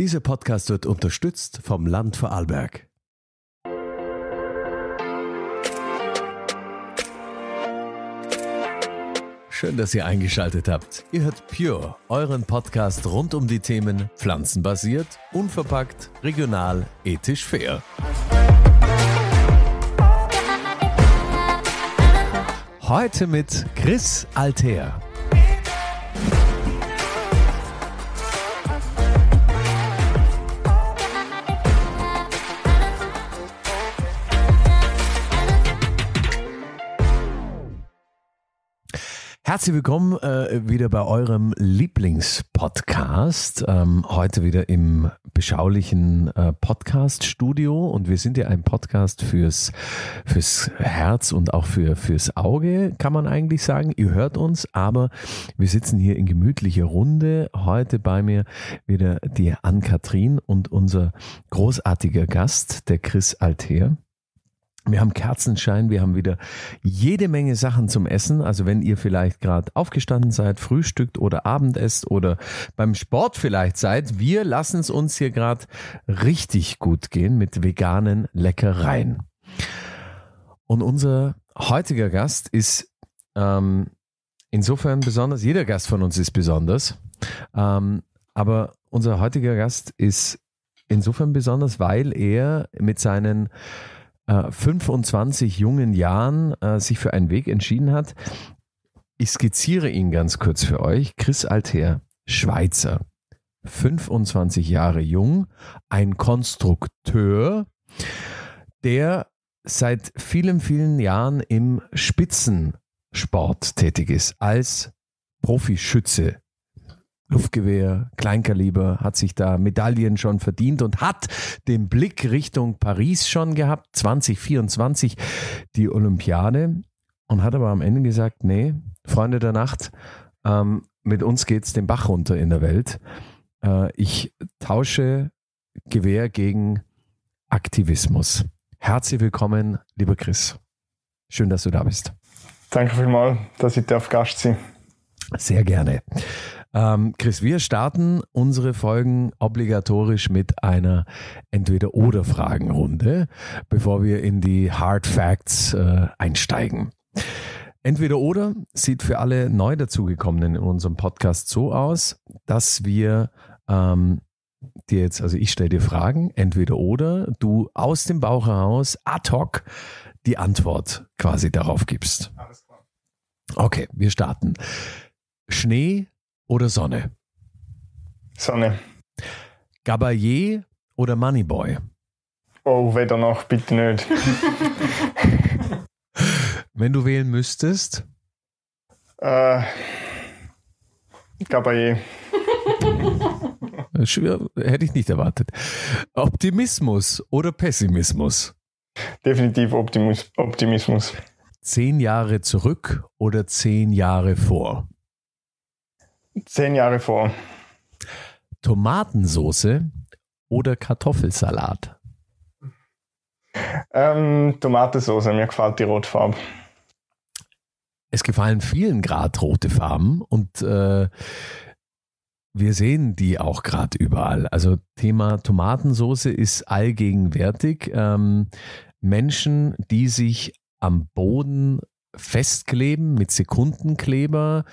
Dieser Podcast wird unterstützt vom Land Vorarlberg. Schön, dass ihr eingeschaltet habt. Ihr hört Pure, euren Podcast rund um die Themen pflanzenbasiert, unverpackt, regional, ethisch fair. Heute mit Chris Alter. Herzlich willkommen äh, wieder bei eurem Lieblingspodcast. Ähm, heute wieder im beschaulichen äh, Podcast-Studio und wir sind ja ein Podcast fürs, fürs Herz und auch für, fürs Auge, kann man eigentlich sagen. Ihr hört uns, aber wir sitzen hier in gemütlicher Runde. Heute bei mir wieder die Ann-Kathrin und unser großartiger Gast, der Chris Alter. Wir haben Kerzenschein, wir haben wieder jede Menge Sachen zum Essen. Also wenn ihr vielleicht gerade aufgestanden seid, frühstückt oder Abendesst oder beim Sport vielleicht seid, wir lassen es uns hier gerade richtig gut gehen mit veganen Leckereien. Und unser heutiger Gast ist ähm, insofern besonders, jeder Gast von uns ist besonders, ähm, aber unser heutiger Gast ist insofern besonders, weil er mit seinen 25 äh, jungen Jahren äh, sich für einen Weg entschieden hat. Ich skizziere ihn ganz kurz für euch. Chris Alter, Schweizer, 25 Jahre jung, ein Konstrukteur, der seit vielen, vielen Jahren im Spitzensport tätig ist, als Profischütze Luftgewehr, Kleinkaliber, hat sich da Medaillen schon verdient und hat den Blick Richtung Paris schon gehabt, 2024 die Olympiade und hat aber am Ende gesagt, nee, Freunde der Nacht, ähm, mit uns geht's den Bach runter in der Welt. Äh, ich tausche Gewehr gegen Aktivismus. Herzlich willkommen, lieber Chris. Schön, dass du da bist. Danke vielmals, dass ich darf Gast sein. Sehr gerne. Ähm, Chris, wir starten unsere Folgen obligatorisch mit einer Entweder-Oder-Fragenrunde, bevor wir in die Hard Facts äh, einsteigen. Entweder oder sieht für alle neu dazugekommenen in unserem Podcast so aus, dass wir ähm, dir jetzt, also ich stelle dir Fragen, entweder oder, du aus dem Bauch heraus ad hoc die Antwort quasi darauf gibst. Okay, wir starten. Schnee oder Sonne? Sonne. Gabayé oder Moneyboy? Oh, weder noch, bitte nicht. Wenn du wählen müsstest? Äh, Gabayé. Schwer, hätte ich nicht erwartet. Optimismus oder Pessimismus? Definitiv Optimus, Optimismus. Zehn Jahre zurück oder zehn Jahre vor? Zehn Jahre vor. Tomatensoße oder Kartoffelsalat? Ähm, Tomatensauce, mir gefällt die Rotfarbe. Es gefallen vielen gerade rote Farben und äh, wir sehen die auch gerade überall. Also Thema Tomatensauce ist allgegenwärtig. Ähm, Menschen, die sich am Boden festkleben mit Sekundenkleber,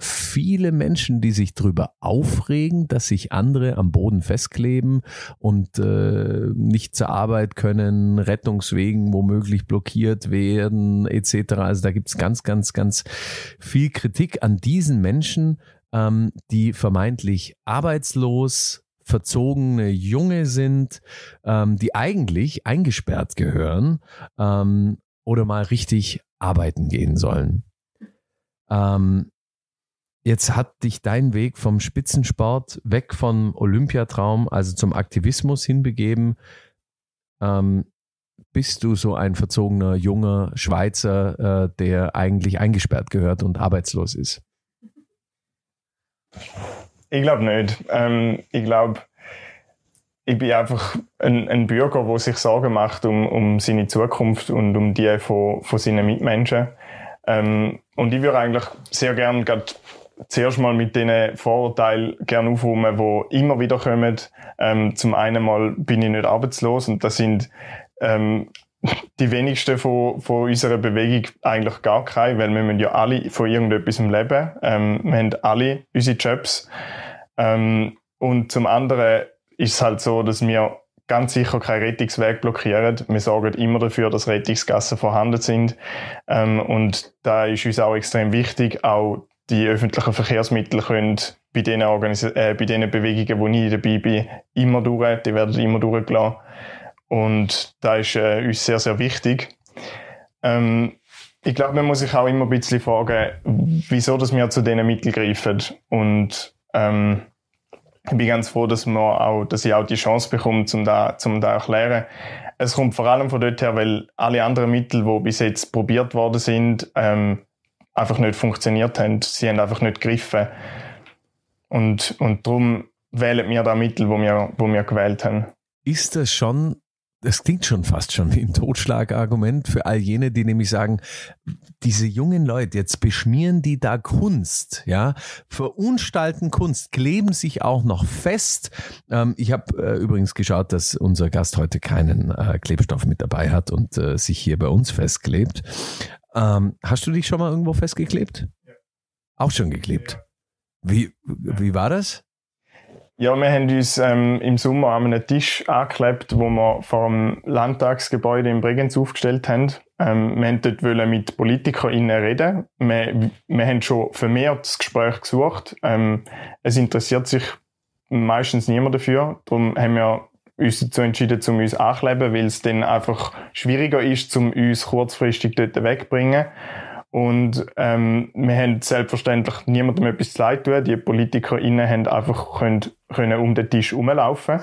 viele Menschen, die sich darüber aufregen, dass sich andere am Boden festkleben und äh, nicht zur Arbeit können, Rettungswegen womöglich blockiert werden, etc. Also da gibt es ganz, ganz, ganz viel Kritik an diesen Menschen, ähm, die vermeintlich arbeitslos, verzogene Junge sind, ähm, die eigentlich eingesperrt gehören ähm, oder mal richtig arbeiten gehen sollen. Ähm, Jetzt hat dich dein Weg vom Spitzensport weg vom Olympiatraum, also zum Aktivismus hinbegeben. Ähm, bist du so ein verzogener junger Schweizer, äh, der eigentlich eingesperrt gehört und arbeitslos ist? Ich glaube nicht. Ähm, ich glaube, ich bin einfach ein, ein, Bürger, der sich Sorgen macht um, um seine Zukunft und um die von, von seinen Mitmenschen. Ähm, und ich würde eigentlich sehr gerne zuerst mal mit diesen Vorurteilen gerne aufräumen, die immer wieder kommen. Ähm, zum einen mal bin ich nicht arbeitslos und das sind ähm, die wenigsten von, von unserer Bewegung eigentlich gar keine, weil wir müssen ja alle von irgendetwas leben. Ähm, wir haben alle unsere Jobs. Ähm, und zum anderen ist es halt so, dass wir ganz sicher keinen Rettungsweg blockieren. Wir sorgen immer dafür, dass Rettungsgassen vorhanden sind. Ähm, und da ist uns auch extrem wichtig, auch die öffentlichen Verkehrsmittel können bei den, Organis äh, bei den Bewegungen, wo ich dabei bin, immer durch, die werden immer durchgelassen. Und da ist äh, uns sehr, sehr wichtig. Ähm, ich glaube, man muss sich auch immer ein bisschen fragen, wieso dass wir zu diesen Mitteln greifen. Und ähm, ich bin ganz froh, dass, wir auch, dass ich auch die Chance bekomme, um da, zum da erklären. Es kommt vor allem von dort her, weil alle anderen Mittel, die bis jetzt probiert worden sind, ähm, einfach nicht funktioniert haben. Sie haben einfach nicht gegriffen. Und, und darum wählen wir da Mittel, wo wir, wo wir gewählt haben. Ist das schon das klingt schon fast schon wie ein Totschlagargument für all jene, die nämlich sagen, diese jungen Leute, jetzt beschmieren die da Kunst, ja, verunstalten Kunst, kleben sich auch noch fest. Ähm, ich habe äh, übrigens geschaut, dass unser Gast heute keinen äh, Klebstoff mit dabei hat und äh, sich hier bei uns festklebt. Ähm, hast du dich schon mal irgendwo festgeklebt? Ja. Auch schon geklebt. Wie, wie war das? Ja, wir haben uns ähm, im Sommer an einem Tisch angeklebt, wo wir vor dem Landtagsgebäude in Bregenz aufgestellt haben. Ähm, wir wollten dort mit PolitikerInnen reden. Wir, wir haben schon vermehrt das Gespräch gesucht. Ähm, es interessiert sich meistens niemand dafür. Darum haben wir uns dazu entschieden, um uns anzukleben, weil es dann einfach schwieriger ist, um uns kurzfristig dort wegzubringen. Und ähm, wir haben selbstverständlich niemandem etwas zu leid tun. Die PolitikerInnen haben einfach können, können um den Tisch herumlaufen.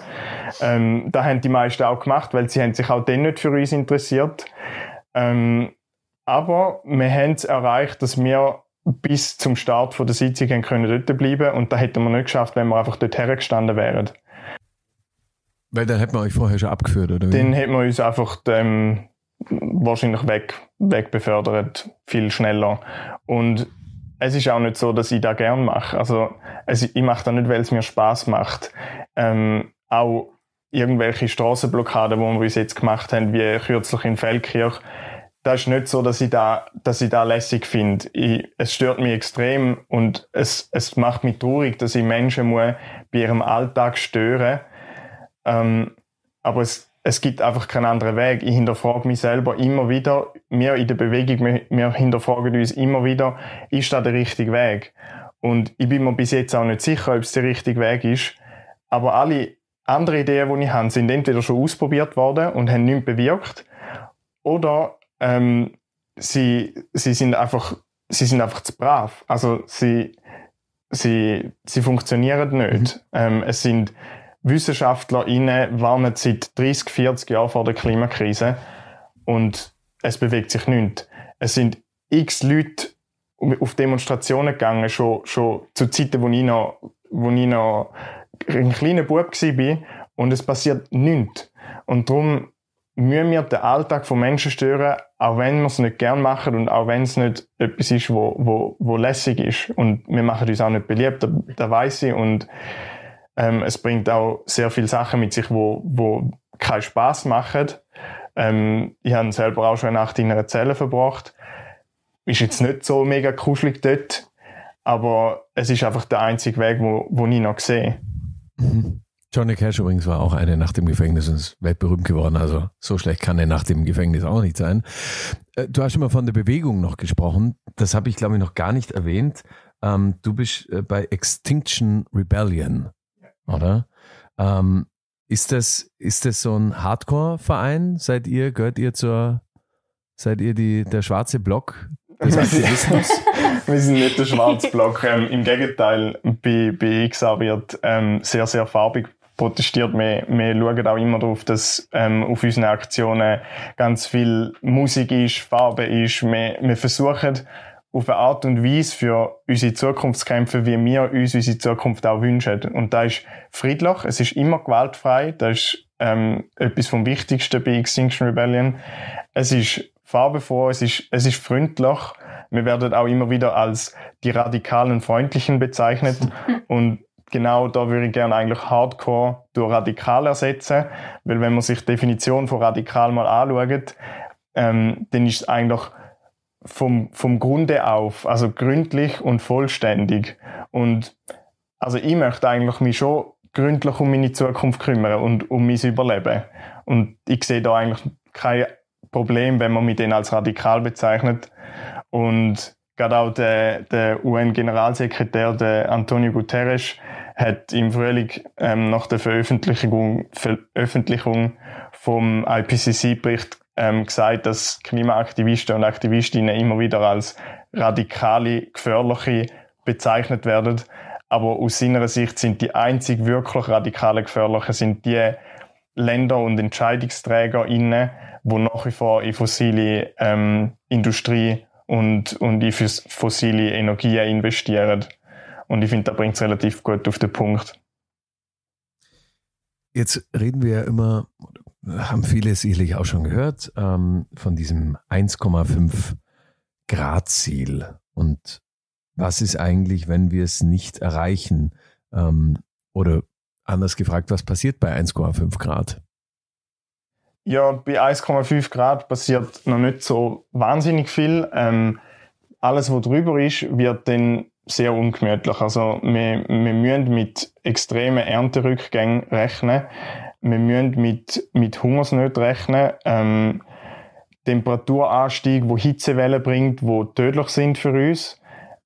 Ähm, das haben die meisten auch gemacht, weil sie haben sich auch dann nicht für uns interessiert. Ähm, aber wir haben es erreicht, dass wir bis zum Start der Sitzung können dort bleiben und da hätten wir nicht geschafft, wenn wir einfach dort hergestanden wären. Weil dann hätten wir euch vorher schon abgeführt, oder wie? Dann hätten wir uns einfach ähm, wahrscheinlich weg, wegbefördert, viel schneller. Und es ist auch nicht so, dass ich da gern mache. Also es, ich mache das nicht, weil es mir Spaß macht. Ähm, auch irgendwelche Straßenblockaden, die wir bis jetzt gemacht haben, wie kürzlich in Feldkirch, das ist nicht so, dass ich da, dass ich da lässig finde. Es stört mich extrem und es, es macht mich traurig, dass ich Menschen muss bei ihrem Alltag stören. Ähm, aber es, es gibt einfach keinen anderen Weg. Ich hinterfrage mich selber immer wieder. Wir in der Bewegung, wir, wir hinterfragen uns immer wieder, ist das der richtige Weg? Und ich bin mir bis jetzt auch nicht sicher, ob es der richtige Weg ist. Aber alle anderen Ideen, die ich habe, sind entweder schon ausprobiert worden und haben nichts bewirkt, oder ähm, sie, sie, sind einfach, sie sind einfach zu brav. Also sie, sie, sie funktionieren nicht. Mhm. Ähm, es sind WissenschaftlerInnen warnen seit 30, 40 Jahren vor der Klimakrise und es bewegt sich nichts. Es sind x Leute auf Demonstrationen gegangen, schon, schon zu Zeiten, wo ich noch, wo ich noch ein kleiner Bub war und es passiert nichts. Und darum müssen wir den Alltag von Menschen stören, auch wenn wir es nicht gern machen und auch wenn es nicht etwas ist, wo, wo, wo lässig ist. Und wir machen uns auch nicht beliebt, da, da weiss ich. Und ähm, es bringt auch sehr viele Sachen mit sich, wo, wo keinen Spaß machen. Ähm, ich habe selber auch schon eine Nacht in einer Zelle verbracht. Ist jetzt nicht so mega kuschelig dort, aber es ist einfach der einzige Weg, wo, wo ich noch sehe. Mhm. Johnny Cash übrigens war auch eine Nacht im Gefängnis und ist weltberühmt geworden. Also so schlecht kann eine Nacht im Gefängnis auch nicht sein. Äh, du hast schon mal von der Bewegung noch gesprochen. Das habe ich, glaube ich, noch gar nicht erwähnt. Ähm, du bist äh, bei Extinction Rebellion oder? Ähm, ist das, ist das so ein Hardcore-Verein? Seid ihr, gehört ihr zur, seid ihr die, der schwarze Block des Aktivismus? wir sind nicht der schwarze Block. Ähm, Im Gegenteil, bei, bei XA wird ähm, sehr, sehr farbig protestiert. Wir, wir schauen auch immer darauf, dass ähm, auf unseren Aktionen ganz viel Musik ist, Farbe ist. Wir, wir versuchen auf eine Art und Weise für unsere Zukunft zu kämpfen, wie wir uns unsere Zukunft auch wünschen. Und da ist friedlich, es ist immer gewaltfrei, das ist ähm, etwas vom Wichtigsten bei Extinction Rebellion. Es ist farbenfroh, es ist, es ist freundlich, Wir werden auch immer wieder als die radikalen Freundlichen bezeichnet. Und genau da würde ich gerne eigentlich Hardcore durch radikal ersetzen. Weil wenn man sich die Definition von radikal mal anschaut, ähm, dann ist es eigentlich vom, vom Grunde auf, also gründlich und vollständig. Und also ich möchte eigentlich mich schon gründlich um meine Zukunft kümmern und um mein Überleben. Und ich sehe da eigentlich kein Problem, wenn man mich den als radikal bezeichnet. Und gerade auch der, der UN-Generalsekretär, der Antonio Guterres, hat im Frühling ähm, nach der Veröffentlichung, Veröffentlichung vom IPCC-Bericht ähm, gesagt, dass Klimaaktivisten und Aktivistinnen immer wieder als radikale, gefährliche bezeichnet werden. Aber aus seiner Sicht sind die einzig wirklich radikale Gefährlichen sind die Länder und Entscheidungsträger inne, wo nach wie vor in fossile ähm, Industrie und, und in fossile Energien investieren. Und ich finde, da bringt es relativ gut auf den Punkt. Jetzt reden wir ja immer, haben viele sicherlich auch schon gehört, ähm, von diesem 1,5 Grad Ziel. Und was ist eigentlich, wenn wir es nicht erreichen? Ähm, oder anders gefragt, was passiert bei 1,5 Grad? Ja, bei 1,5 Grad passiert noch nicht so wahnsinnig viel. Ähm, alles, was drüber ist, wird dann sehr ungemütlich. Also wir, wir müssen mit extremen Ernterückgängen rechnen. Wir müssen mit, mit Hungersnöten rechnen. Ähm, Temperaturanstieg, wo Hitzewelle bringt, wo tödlich sind für uns.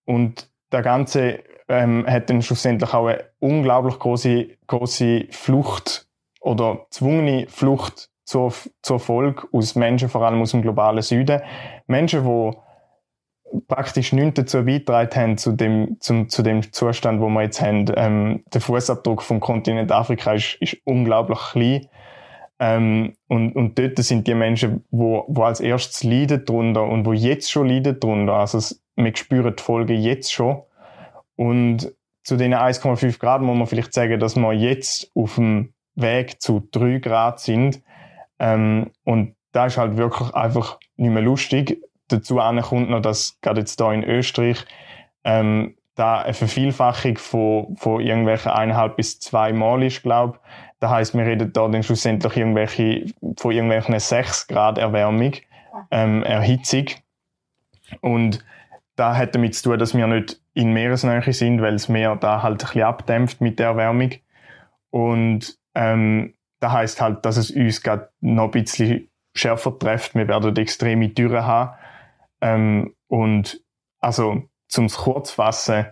Und der ganze ähm, hat dann schlussendlich auch eine unglaublich große, große Flucht oder zwungene Flucht zur, zur Folge aus Menschen, vor allem aus dem globalen Süden. Menschen, die praktisch nichts dazu beitragen haben zu dem, zum, zu dem Zustand, wo wir jetzt haben. Ähm, der Fußabdruck vom Kontinent Afrika ist, ist unglaublich klein. Ähm, und, und dort sind die Menschen, wo, wo als erstes leiden drunter und wo jetzt schon leiden drunter. Also wir spüren die Folge jetzt schon. Und zu den 1,5 Grad muss man vielleicht sagen, dass wir jetzt auf dem Weg zu 3 Grad sind. Ähm, und da ist halt wirklich einfach nicht mehr lustig. Dazu kommt noch, dass gerade jetzt hier in Österreich ähm, da eine Vervielfachung von, von irgendwelchen eineinhalb bis zwei Mal ist, glaube Das heißt, wir reden da dann schlussendlich irgendwelche, von irgendwelchen 6 Grad Erwärmung, ähm, Erhitzung. Und da hat damit zu tun, dass wir nicht in Meeresnähe sind, weil das Meer da halt ein bisschen abdämpft mit der Erwärmung. Und ähm, da heißt halt, dass es uns gerade noch ein bisschen schärfer trifft. Wir werden extreme Dürre haben. Ähm, und also, zum es kurz fassen,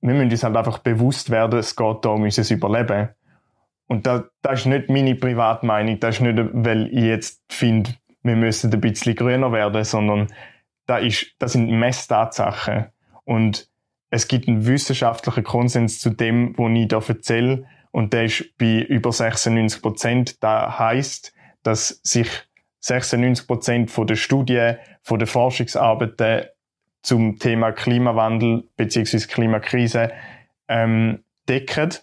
wir müssen uns halt einfach bewusst werden, es geht da um unser Überleben. Und da, das ist nicht meine Privatmeinung, das ist nicht, weil ich jetzt finde, wir müssen ein bisschen grüner werden, sondern das, ist, das sind Messtatsachen. Und es gibt einen wissenschaftlichen Konsens zu dem, was ich da erzähle. Und der ist bei über 96 Prozent. Das heißt, dass sich 96 Prozent der Studien, von der Forschungsarbeiten zum Thema Klimawandel bzw. Klimakrise ähm, decken.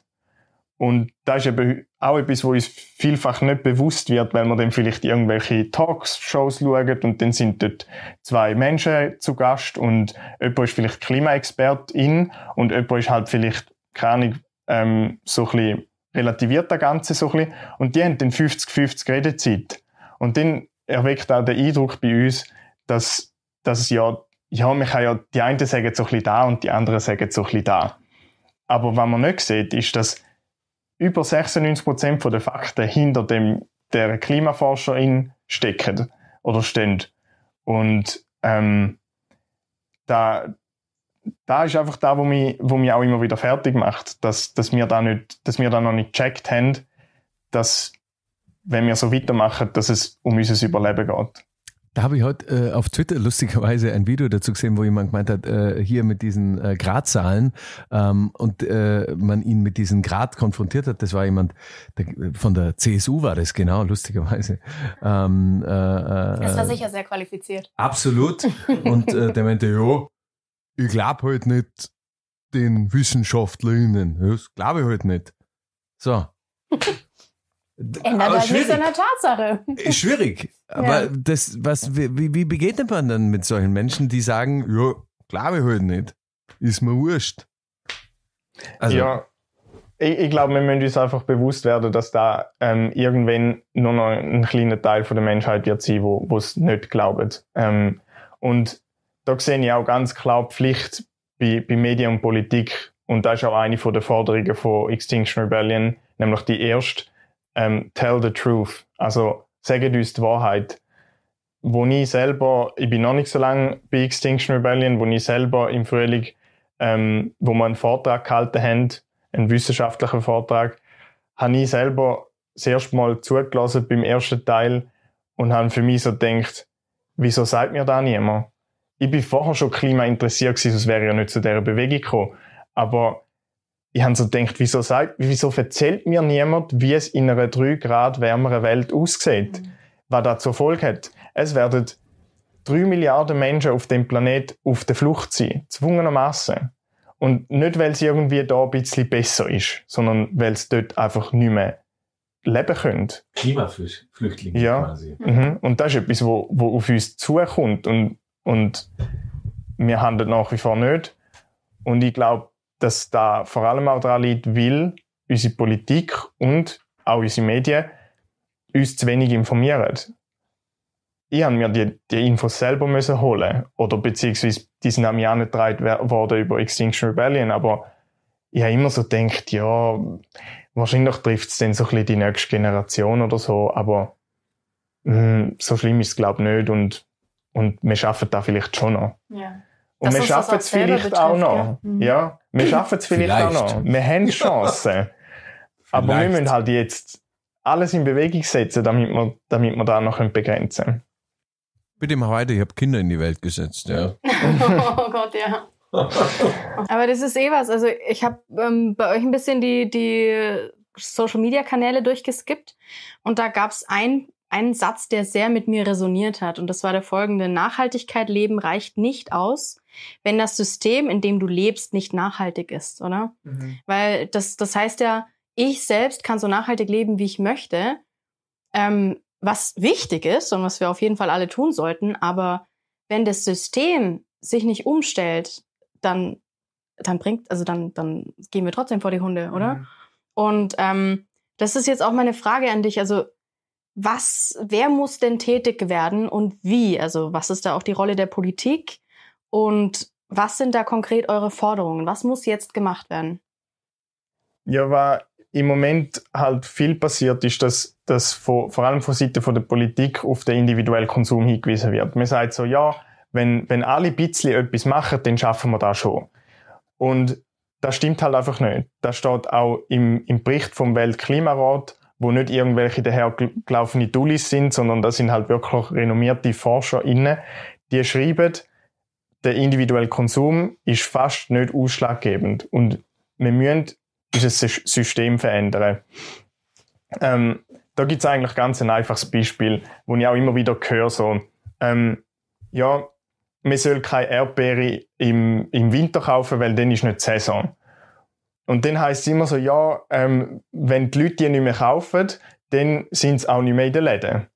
Und das ist eben auch etwas, wo uns vielfach nicht bewusst wird, weil man dann vielleicht irgendwelche Talkshows schaut und dann sind dort zwei Menschen zu Gast und jemand ist vielleicht Klimaexpertin und jemand ist halt vielleicht, keine Ahnung, ähm, so ein bisschen relativiert das Ganze so ein bisschen und die haben dann 50-50 Redezeit. Und dann erweckt auch der Eindruck bei uns, dass, dass es ja, ja, man kann ja, die einen sagen so ein da und die anderen sagen so ein bisschen da. Aber was man nicht sieht, ist, dass über 96% der Fakten hinter dem, der Klimaforscherin stecken oder stehen. Und ähm, da, da ist einfach da, wo mich, wo mich auch immer wieder fertig macht, dass, dass wir da nicht, dass wir da noch nicht gecheckt haben, dass wenn wir so weitermachen, dass es um unser Überleben geht. Da habe ich heute äh, auf Twitter lustigerweise ein Video dazu gesehen, wo jemand gemeint hat, äh, hier mit diesen äh, Gradzahlen ähm, und äh, man ihn mit diesen Grad konfrontiert hat. Das war jemand der, von der CSU war das genau, lustigerweise. Ähm, äh, äh das war sicher sehr qualifiziert. Absolut. Und äh, der meinte, ja, ich glaube halt nicht den WissenschaftlerInnen. Das glaube ich halt nicht. So. Ändert halt nichts an der Tatsache. Schwierig. Aber ja. das, was, wie, wie begegnet man dann mit solchen Menschen, die sagen, ja, glaube ich halt nicht. Ist mir wurscht. Also, ja, ich, ich glaube, wir müssen uns einfach bewusst werden, dass da ähm, irgendwann nur noch ein kleiner Teil von der Menschheit wird sein, wo es nicht glaubt. Ähm, und da sehe ich auch ganz klar Pflicht bei, bei Medien und Politik. Und das ist auch eine der Forderungen von Extinction Rebellion, nämlich die erste, ähm, tell the truth. Also, sagt uns die Wahrheit. Wo ich selber, ich bin noch nicht so lange bei Extinction Rebellion, wo ich selber im Frühling, ähm, wo wir einen Vortrag gehalten haben, einen wissenschaftlichen Vortrag, habe ich selber das erste Mal zugelassen beim ersten Teil und habe für mich so gedacht, wieso sagt mir da niemand? Ich bin vorher schon Klima interessiert gewesen, sonst wäre ich ja nicht zu dieser Bewegung gekommen. Aber ich habe so gedacht, wieso, sagt, wieso erzählt mir niemand, wie es in einer 3 Grad wärmeren Welt aussieht? Mhm. Was das zur Folge hat. Es werden 3 Milliarden Menschen auf dem Planet auf der Flucht sein. Zwungenermassen. Und nicht, weil es irgendwie da ein bisschen besser ist, sondern weil es dort einfach nicht mehr leben können. Klimaflüchtlinge ja. quasi. Mhm. Und das ist etwas, wo, wo auf uns zukommt. Und, und wir handeln nach wie vor nicht. Und ich glaube, dass da vor allem auch daran liegt, weil unsere Politik und auch unsere Medien uns zu wenig informieren ich habe mir die, die Infos selber müssen holen oder beziehungsweise die sind an mich angetragen worden über Extinction Rebellion, aber ich habe immer so gedacht, ja, wahrscheinlich trifft es dann so ein bisschen die nächste Generation oder so, aber mh, hm, so schlimm ist es glaube ich nicht und, und wir schaffen da vielleicht schon noch. Ja. Und wir schaffen es vielleicht auch noch. Ja, mhm. ja wir schaffen es vielleicht, vielleicht, auch noch. Wir haben Chancen. aber wir müssen halt jetzt alles in Bewegung setzen, damit wir, damit wir da noch begrenzen können. Bitte mal weiter, ich habe Kinder in die Welt gesetzt, ja. oh Gott, ja. Aber das ist eh was. Also ich habe ähm, bei euch ein bisschen die, die Social-Media-Kanäle durchgeskippt und da gab es ein, einen Satz, der sehr mit mir resoniert hat und das war der folgende. Nachhaltigkeit leben reicht nicht aus, wenn das System, in dem du lebst, nicht nachhaltig ist, oder? Mhm. Weil das, das heißt ja, ich selbst kann so nachhaltig leben, wie ich möchte. Ähm, was wichtig ist und was wir auf jeden Fall alle tun sollten, aber wenn das System sich nicht umstellt, dann, dann bringt, also dann, dann gehen wir trotzdem vor die Hunde, oder? Mhm. Und ähm, das ist jetzt auch meine Frage an dich. Also, was, wer muss denn tätig werden und wie? Also, was ist da auch die Rolle der Politik? Und was sind da konkret eure Forderungen? Was muss jetzt gemacht werden? Ja, war im Moment halt viel passiert ist, dass, dass vor, vor allem von Seiten von der Politik auf den individuellen Konsum hingewiesen wird. Man sagt so, ja, wenn, wenn alle ein bisschen etwas machen, dann schaffen wir das schon. Und das stimmt halt einfach nicht. Das steht auch im, im Bericht vom Weltklimarat, wo nicht irgendwelche dahergelaufene Dullis sind, sondern das sind halt wirklich renommierte ForscherInnen, die schreiben, der individuelle Konsum ist fast nicht ausschlaggebend. Und wir müssen unser System verändern. Ähm, da gibt es eigentlich ganz ein einfaches Beispiel, wo ich auch immer wieder höre, so, ähm, ja, man soll keine Erdbeere im, im Winter kaufen, weil dann ist nicht Saison. Und dann heißt es immer so, ja, ähm, wenn die Leute die nicht mehr kaufen, dann sind sie auch nicht mehr in den Läden.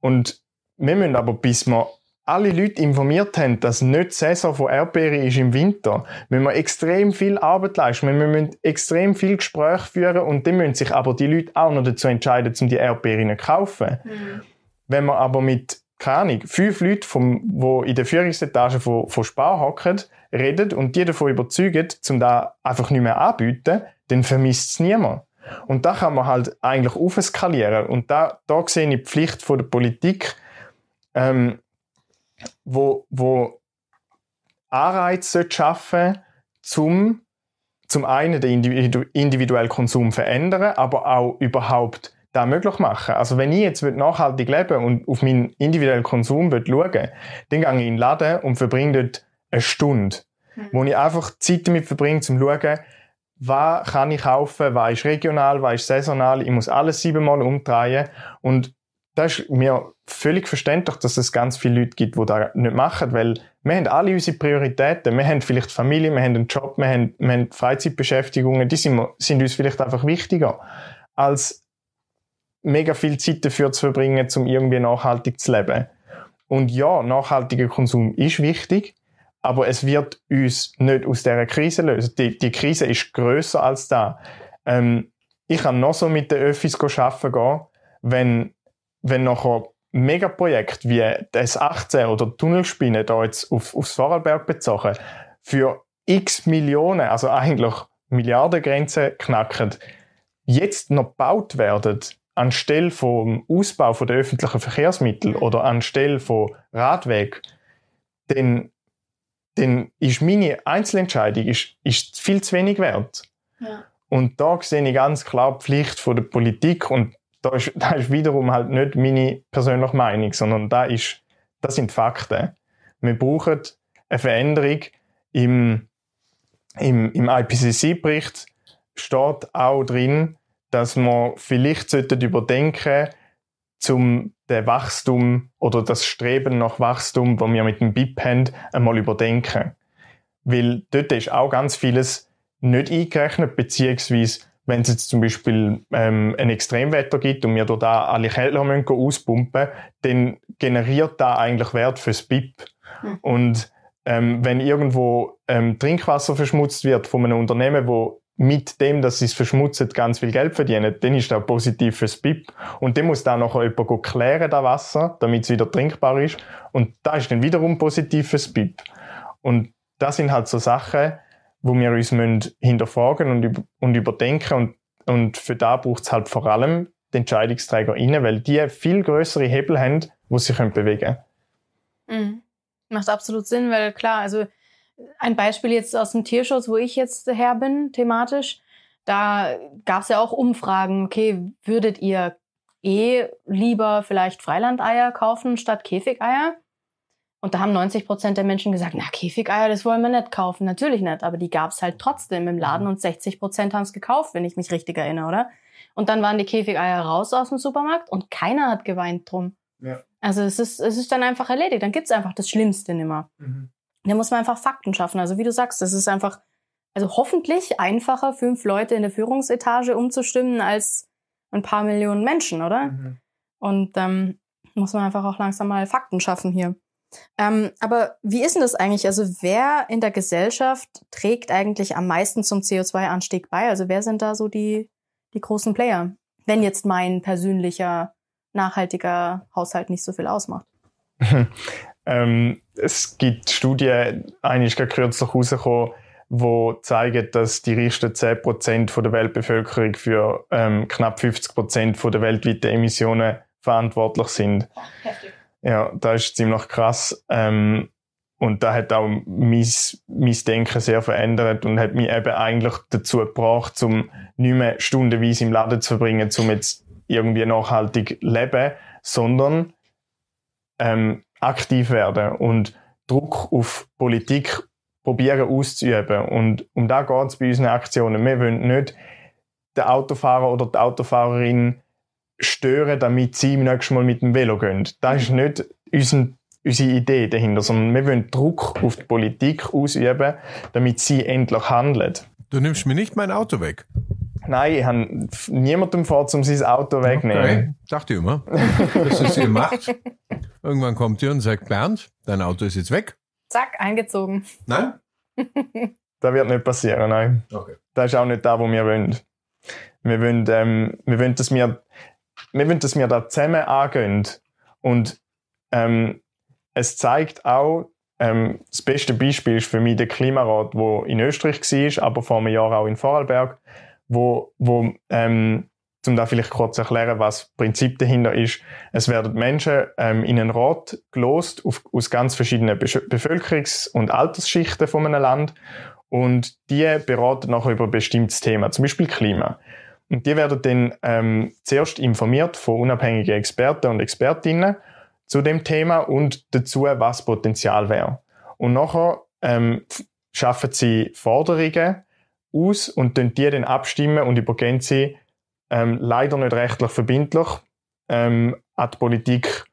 Und wir müssen aber, bis wir alle Leute informiert haben, dass nicht die Saison von Erdbeeren ist im Winter, müssen wir extrem viel Arbeit leisten. Wir müssen extrem viel Gespräche führen und dann müssen sich aber die Leute auch noch dazu entscheiden, um die Erdbeeren zu kaufen. Mhm. Wenn wir aber mit, keine Ahnung, fünf Leuten, vom, die in der Führungsetage von, von Spar hocken, reden und die davon überzeugen, um da einfach nicht mehr anbieten, dann vermisst es niemand. Und da kann man halt eigentlich aufskalieren. Und da, da sehe ich die Pflicht von der Politik, ähm, wo, wo Anreize schaffen zum zum einen den individuellen Konsum verändern, aber auch überhaupt da möglich machen. Also wenn ich jetzt nachhaltig leben und auf meinen individuellen Konsum schauen will, dann gehe ich in den Laden und verbringe dort eine Stunde, mhm. wo ich einfach Zeit damit verbringe, um zu schauen, was kann ich kaufen, was ist regional, was ist saisonal, ich muss alles siebenmal umdrehen und das ist mir völlig verständlich, dass es ganz viele Leute gibt, die das nicht machen, weil wir haben alle unsere Prioritäten. Wir haben vielleicht Familie, wir haben einen Job, wir haben, wir haben Freizeitbeschäftigungen, die sind, sind uns vielleicht einfach wichtiger, als mega viel Zeit dafür zu verbringen, um irgendwie nachhaltig zu leben. Und ja, nachhaltiger Konsum ist wichtig, aber es wird uns nicht aus dieser Krise lösen. Die, die Krise ist größer als da. Ähm, ich kann noch so mit den Öffis arbeiten gehen, wenn, wenn nachher Megaprojekte wie das 18 oder Tunnelspinne da jetzt auf, aufs Vorarlberg bezogen, für x Millionen, also eigentlich Milliardengrenzen knacken, jetzt noch gebaut werden, anstelle vom Ausbau der öffentlichen Verkehrsmittel oder anstelle von Radweg, dann, dann ist meine Einzelentscheidung ist, ist viel zu wenig wert. Ja. Und da sehe ich ganz klar die Pflicht von der Politik und da ist, da ist wiederum halt nicht meine persönliche Meinung, sondern da ist, das sind Fakten. Wir brauchen eine Veränderung im, im, im IPCC-Bericht steht auch drin, dass man vielleicht überdenken zum der Wachstum oder das Streben nach Wachstum, das wir mit dem BIP haben, einmal überdenken. Weil dort ist auch ganz vieles nicht eingerechnet, beziehungsweise wenn es jetzt zum Beispiel ähm, ein Extremwetter gibt und wir dort alle Keller müssen auspumpen, dann generiert da eigentlich Wert fürs BIP. Mhm. Und ähm, wenn irgendwo ähm, Trinkwasser verschmutzt wird von einem Unternehmen, wo mit dem, dass sie es verschmutzen, ganz viel Geld verdienen, dann ist das positiv fürs BIP. Und dann muss da noch jemand klären, das Wasser, damit es wieder trinkbar ist. Und da ist dann wiederum positiv fürs BIP. Und das sind halt so Sachen, wo wir uns müssen hinterfragen und, und überdenken und, und für da braucht es halt vor allem die Entscheidungsträger inne, weil die viel größere Hebel haben, wo sie können bewegen. Mhm. Macht absolut Sinn, weil klar, also ein Beispiel jetzt aus dem Tierschutz, wo ich jetzt her bin, thematisch, da gab es ja auch Umfragen, okay, würdet ihr eh lieber vielleicht Freilandeier kaufen statt Käfigeier? Und da haben 90 Prozent der Menschen gesagt, na, Käfigeier, das wollen wir nicht kaufen. Natürlich nicht, aber die gab es halt trotzdem im Laden und 60 Prozent haben es gekauft, wenn ich mich richtig erinnere, oder? Und dann waren die Käfigeier raus aus dem Supermarkt und keiner hat geweint drum. Ja. Also es ist, es ist dann einfach erledigt. Dann gibt's einfach das Schlimmste nimmer. Mhm. Da muss man einfach Fakten schaffen. Also wie du sagst, das ist einfach, also hoffentlich einfacher, fünf Leute in der Führungsetage umzustimmen als ein paar Millionen Menschen, oder? Mhm. Und ähm, muss man einfach auch langsam mal Fakten schaffen hier. Ähm, aber wie ist denn das eigentlich? Also wer in der Gesellschaft trägt eigentlich am meisten zum CO2-Anstieg bei? Also wer sind da so die, die großen Player? Wenn jetzt mein persönlicher, nachhaltiger Haushalt nicht so viel ausmacht. ähm, es gibt Studien, eine ist gerade kürzlich rausgekommen, wo zeigen, dass die reichsten 10% von der Weltbevölkerung für ähm, knapp 50% von der weltweiten Emissionen verantwortlich sind. Heftig. Ja, das ist ziemlich krass. Ähm, und da hat auch mein, mein Denken sehr verändert und hat mich eben eigentlich dazu gebracht, um nicht mehr stundenweise im Laden zu verbringen, um jetzt irgendwie nachhaltig leben, sondern ähm, aktiv werden und Druck auf Politik probieren auszuüben. Und um da geht es bei unseren Aktionen. Wir wollen nicht den Autofahrer oder die Autofahrerin stören, damit sie im nächsten Mal mit dem Velo gehen. Das ist nicht unser, unsere Idee dahinter, sondern wir wollen Druck auf die Politik ausüben, damit sie endlich handelt. Du nimmst mir nicht mein Auto weg. Nein, ich habe niemandem vor, um sein Auto wegnehmen. Okay. Dachte ich immer, dass es ihr macht. Irgendwann kommt ihr und sagt, Bernd, dein Auto ist jetzt weg. Zack, eingezogen. Nein? das wird nicht passieren, nein. Okay. Das ist auch nicht da, wo wir wollen. Wir wollen, ähm, wir wollen, dass wir wir wollen, dass wir da zusammen angehen. Und ähm, es zeigt auch, ähm, das beste Beispiel ist für mich der Klimarat, wo in Österreich war, aber vor einem Jahr auch in Vorarlberg, wo, wo ähm, um da vielleicht kurz zu erklären, was das Prinzip dahinter ist. Es werden Menschen ähm, in einen Rat gelost auf, aus ganz verschiedenen Be Bevölkerungs- und Altersschichten von einem Land und die beraten nachher über ein bestimmtes Thema, zum Beispiel Klima. Und die werden dann ähm, zuerst informiert von unabhängigen Experten und Expertinnen zu dem Thema und dazu, was Potenzial wäre. Und nachher ähm, schaffen sie Forderungen aus und dann die dann abstimmen und übergeben sie ähm, leider nicht rechtlich verbindlich ähm, an die Politik.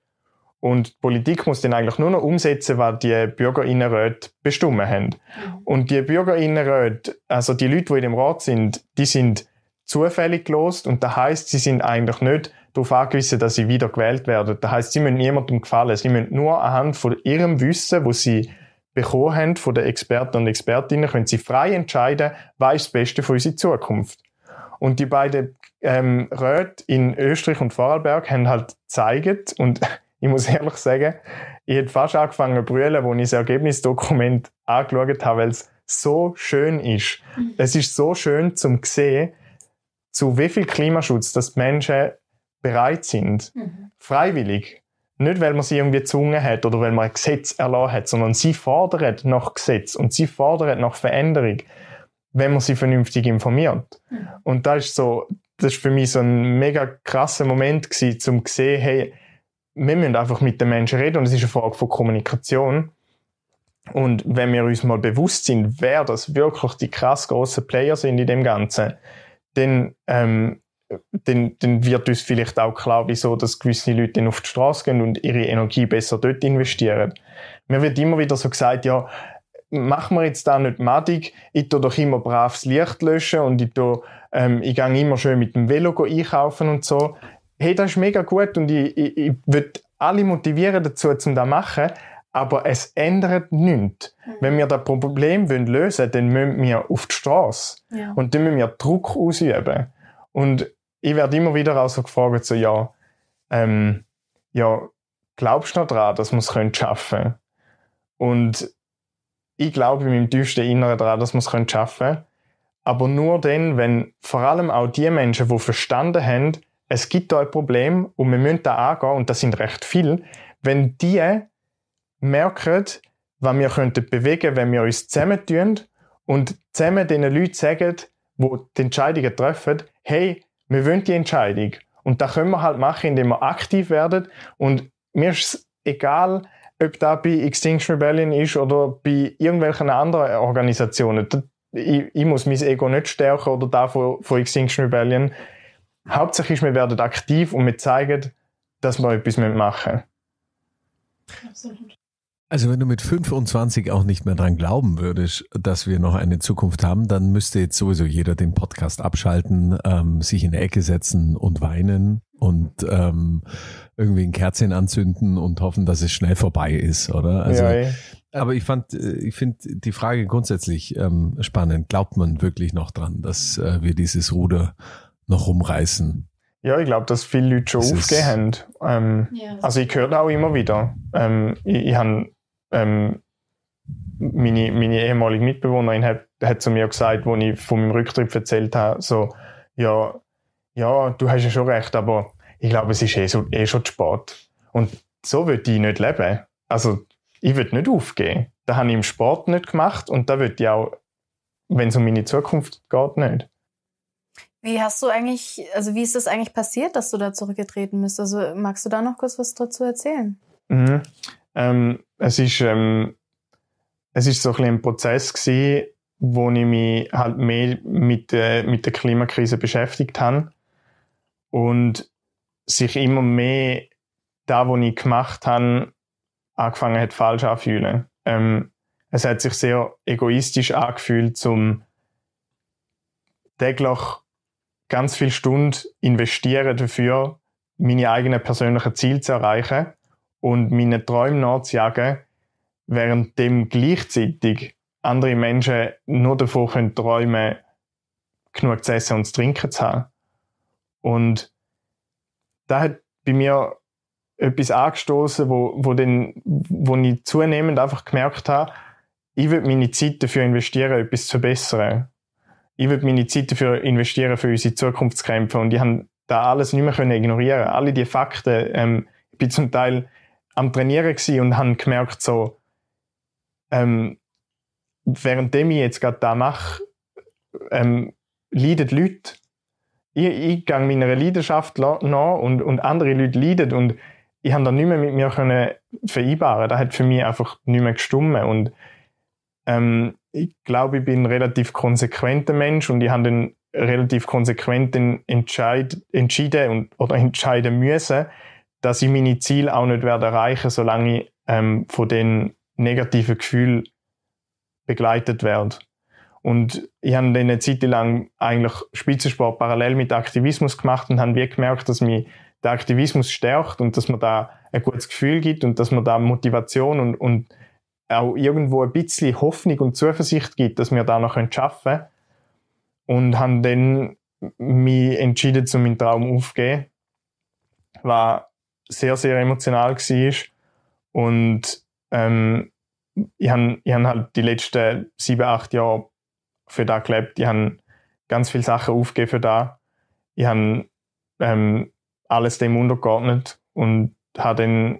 Und die Politik muss dann eigentlich nur noch umsetzen, was die BürgerInnenräte bestimmt haben. Mhm. Und die BürgerInnenräte, also die Leute, die in dem Rat sind, die sind zufällig gelost und das heißt, sie sind eigentlich nicht darauf angewiesen, dass sie wieder gewählt werden. Das heißt, sie müssen niemandem gefallen. Sie müssen nur anhand von ihrem Wissen, wo sie bekommen haben von den Experten und Expertinnen, können sie frei entscheiden, was ist das Beste für unsere Zukunft. Und die beiden ähm, Räte in Österreich und Vorarlberg haben halt gezeigt, und ich muss ehrlich sagen, ich hätte fast angefangen zu brüllen, als ich das Ergebnisdokument angeschaut habe, weil es so schön ist. Mhm. Es ist so schön zum sehen, zu wie viel Klimaschutz dass die Menschen bereit sind. Mhm. Freiwillig. Nicht, weil man sie irgendwie gezwungen hat oder weil man ein Gesetz erlassen hat, sondern sie fordern nach Gesetz und sie fordern nach Veränderung, wenn man sie vernünftig informiert. Mhm. Und das ist so, das ist für mich so ein mega krasser Moment gewesen, um zu sehen, hey, wir müssen einfach mit den Menschen reden und es ist eine Frage von Kommunikation. Und wenn wir uns mal bewusst sind, wer das wirklich die krass grossen Player sind in dem Ganzen, dann, ähm, dann, dann wird uns vielleicht auch klar, wieso dass gewisse Leute dann auf die Straße gehen und ihre Energie besser dort investieren. Mir wird immer wieder so gesagt, ja, machen wir jetzt da nicht madig, ich tue doch immer brav das Licht löschen und ich tue, ähm, ich gehe immer schön mit dem Velo einkaufen und so. Hey, das ist mega gut und ich, ich, ich würde alle motivieren dazu, um das zu machen, aber es ändert nichts. Mhm. Wenn wir das Problem lösen wollen, dann müssen wir auf die Straße. Ja. Und dann müssen wir Druck ausüben. Und ich werde immer wieder auch so gefragt, so, ja, ähm, ja, glaubst du noch daran, dass wir es schaffen können? Und ich glaube in meinem tiefsten Inneren daran, dass wir es schaffen können. Aber nur dann, wenn vor allem auch die Menschen, die verstanden haben, es gibt da ein Problem und wir müssen da angehen, und das sind recht viele, wenn die merken, was wir könnten bewegen wenn wir uns zusammentun und zusammen den Leuten sagen, die die Entscheidungen treffen, hey, wir wollen die Entscheidung. Und das können wir halt machen, indem wir aktiv werden. Und mir ist es egal, ob das bei Extinction Rebellion ist oder bei irgendwelchen anderen Organisationen. Ich, ich muss mein Ego nicht stärken oder da von, von Extinction Rebellion. Hauptsache ist, wir werden aktiv und wir zeigen, dass wir etwas machen müssen. Absolut. Also wenn du mit 25 auch nicht mehr dran glauben würdest, dass wir noch eine Zukunft haben, dann müsste jetzt sowieso jeder den Podcast abschalten, ähm, sich in die Ecke setzen und weinen und ähm, irgendwie ein Kerzchen anzünden und hoffen, dass es schnell vorbei ist, oder? Also, ja, aber ich fand, äh, ich finde die Frage grundsätzlich ähm, spannend. Glaubt man wirklich noch dran, dass äh, wir dieses Ruder noch rumreißen? Ja, ich glaube, dass viele Leute schon aufgehen haben. Ähm, ja, also ich höre auch immer wieder. Ähm, ich, ich habe ähm, meine, meine ehemalige Mitbewohnerin hat, hat zu mir gesagt, als ich von meinem Rücktritt erzählt habe, so, ja, ja, du hast ja schon recht, aber ich glaube, es ist eh, so, eh schon zu spät. Und so würde ich nicht leben. Also, ich würde nicht aufgeben. Das habe ich im Sport nicht gemacht und da würde ich auch, wenn es um meine Zukunft geht, nicht. Wie hast du eigentlich, also wie ist das eigentlich passiert, dass du da zurückgetreten bist? Also magst du da noch kurz was dazu erzählen? Mhm. Ähm, es ist, ähm, es ist so ein, ein Prozess gewesen, wo ich mich halt mehr mit, äh, mit der Klimakrise beschäftigt habe und sich immer mehr da, wo ich gemacht habe, angefangen hat falsch anzufühlen. Ähm, es hat sich sehr egoistisch angefühlt, zum täglich ganz viel Stunden investieren dafür, meine eigenen persönlichen Ziele zu erreichen und meine Träume nachzujagen, während dem gleichzeitig andere Menschen nur davon können träumen, genug zu essen und zu trinken zu haben. Und da hat bei mir etwas angestoßen, wo, wo, den, wo ich zunehmend einfach gemerkt habe, ich will meine Zeit dafür investieren, etwas zu verbessern. Ich will meine Zeit dafür investieren, für unsere Zukunftskämpfe. Und ich habe da alles nicht mehr ignorieren Alle die Fakten, ähm, ich bin zum Teil am Trainieren und habe gemerkt, so, ähm, währenddem ich jetzt gerade da mache, ähm, leiden Leute. Ich, ich gehe meiner Leidenschaft nach und, und andere Leute leiden und ich habe da nicht mehr mit mir können vereinbaren. Das hat für mich einfach nicht mehr gestummen und ähm, ich glaube, ich bin ein relativ konsequenter Mensch und ich habe dann relativ konsequent Entscheid, entschieden und, oder entscheiden müssen, dass ich meine Ziele auch nicht werde erreichen, solange ich ähm, von den negativen Gefühlen begleitet werde. Und ich habe dann eine Zeit lang eigentlich Spitzensport parallel mit Aktivismus gemacht und habe wie gemerkt, dass mich der Aktivismus stärkt und dass man da ein gutes Gefühl gibt und dass man da Motivation und, und auch irgendwo ein bisschen Hoffnung und Zuversicht gibt, dass wir da noch schaffen können. Und haben dann mich entschieden, zu meinen Traum aufzugeben, was sehr, sehr emotional war. Und ähm, ich habe hab halt die letzten sieben, acht Jahre für da gelebt. Ich habe ganz viele Sachen aufgegeben für da. Ich habe ähm, alles dem untergeordnet und habe dann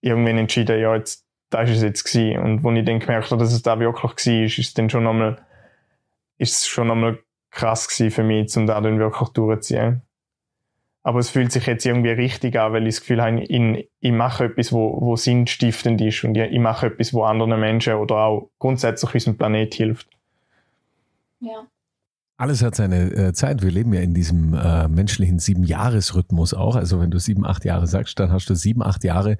irgendwann entschieden, ja, jetzt, das ist es jetzt gewesen. Und als ich dann gemerkt habe, dass es da wirklich war, ist es dann schon nochmal, ist es schon nochmal krass gewesen für mich, um da dann wirklich durchzuziehen. Aber es fühlt sich jetzt irgendwie richtig an, weil ich das Gefühl habe, ich, ich mache etwas, wo, wo sinnstiftend ist und ich, ich mache etwas, wo anderen Menschen oder auch grundsätzlich unserem Planet hilft. Ja. Alles hat seine äh, Zeit. Wir leben ja in diesem äh, menschlichen Sieben-Jahres-Rhythmus auch. Also wenn du sieben, acht Jahre sagst, dann hast du sieben, acht Jahre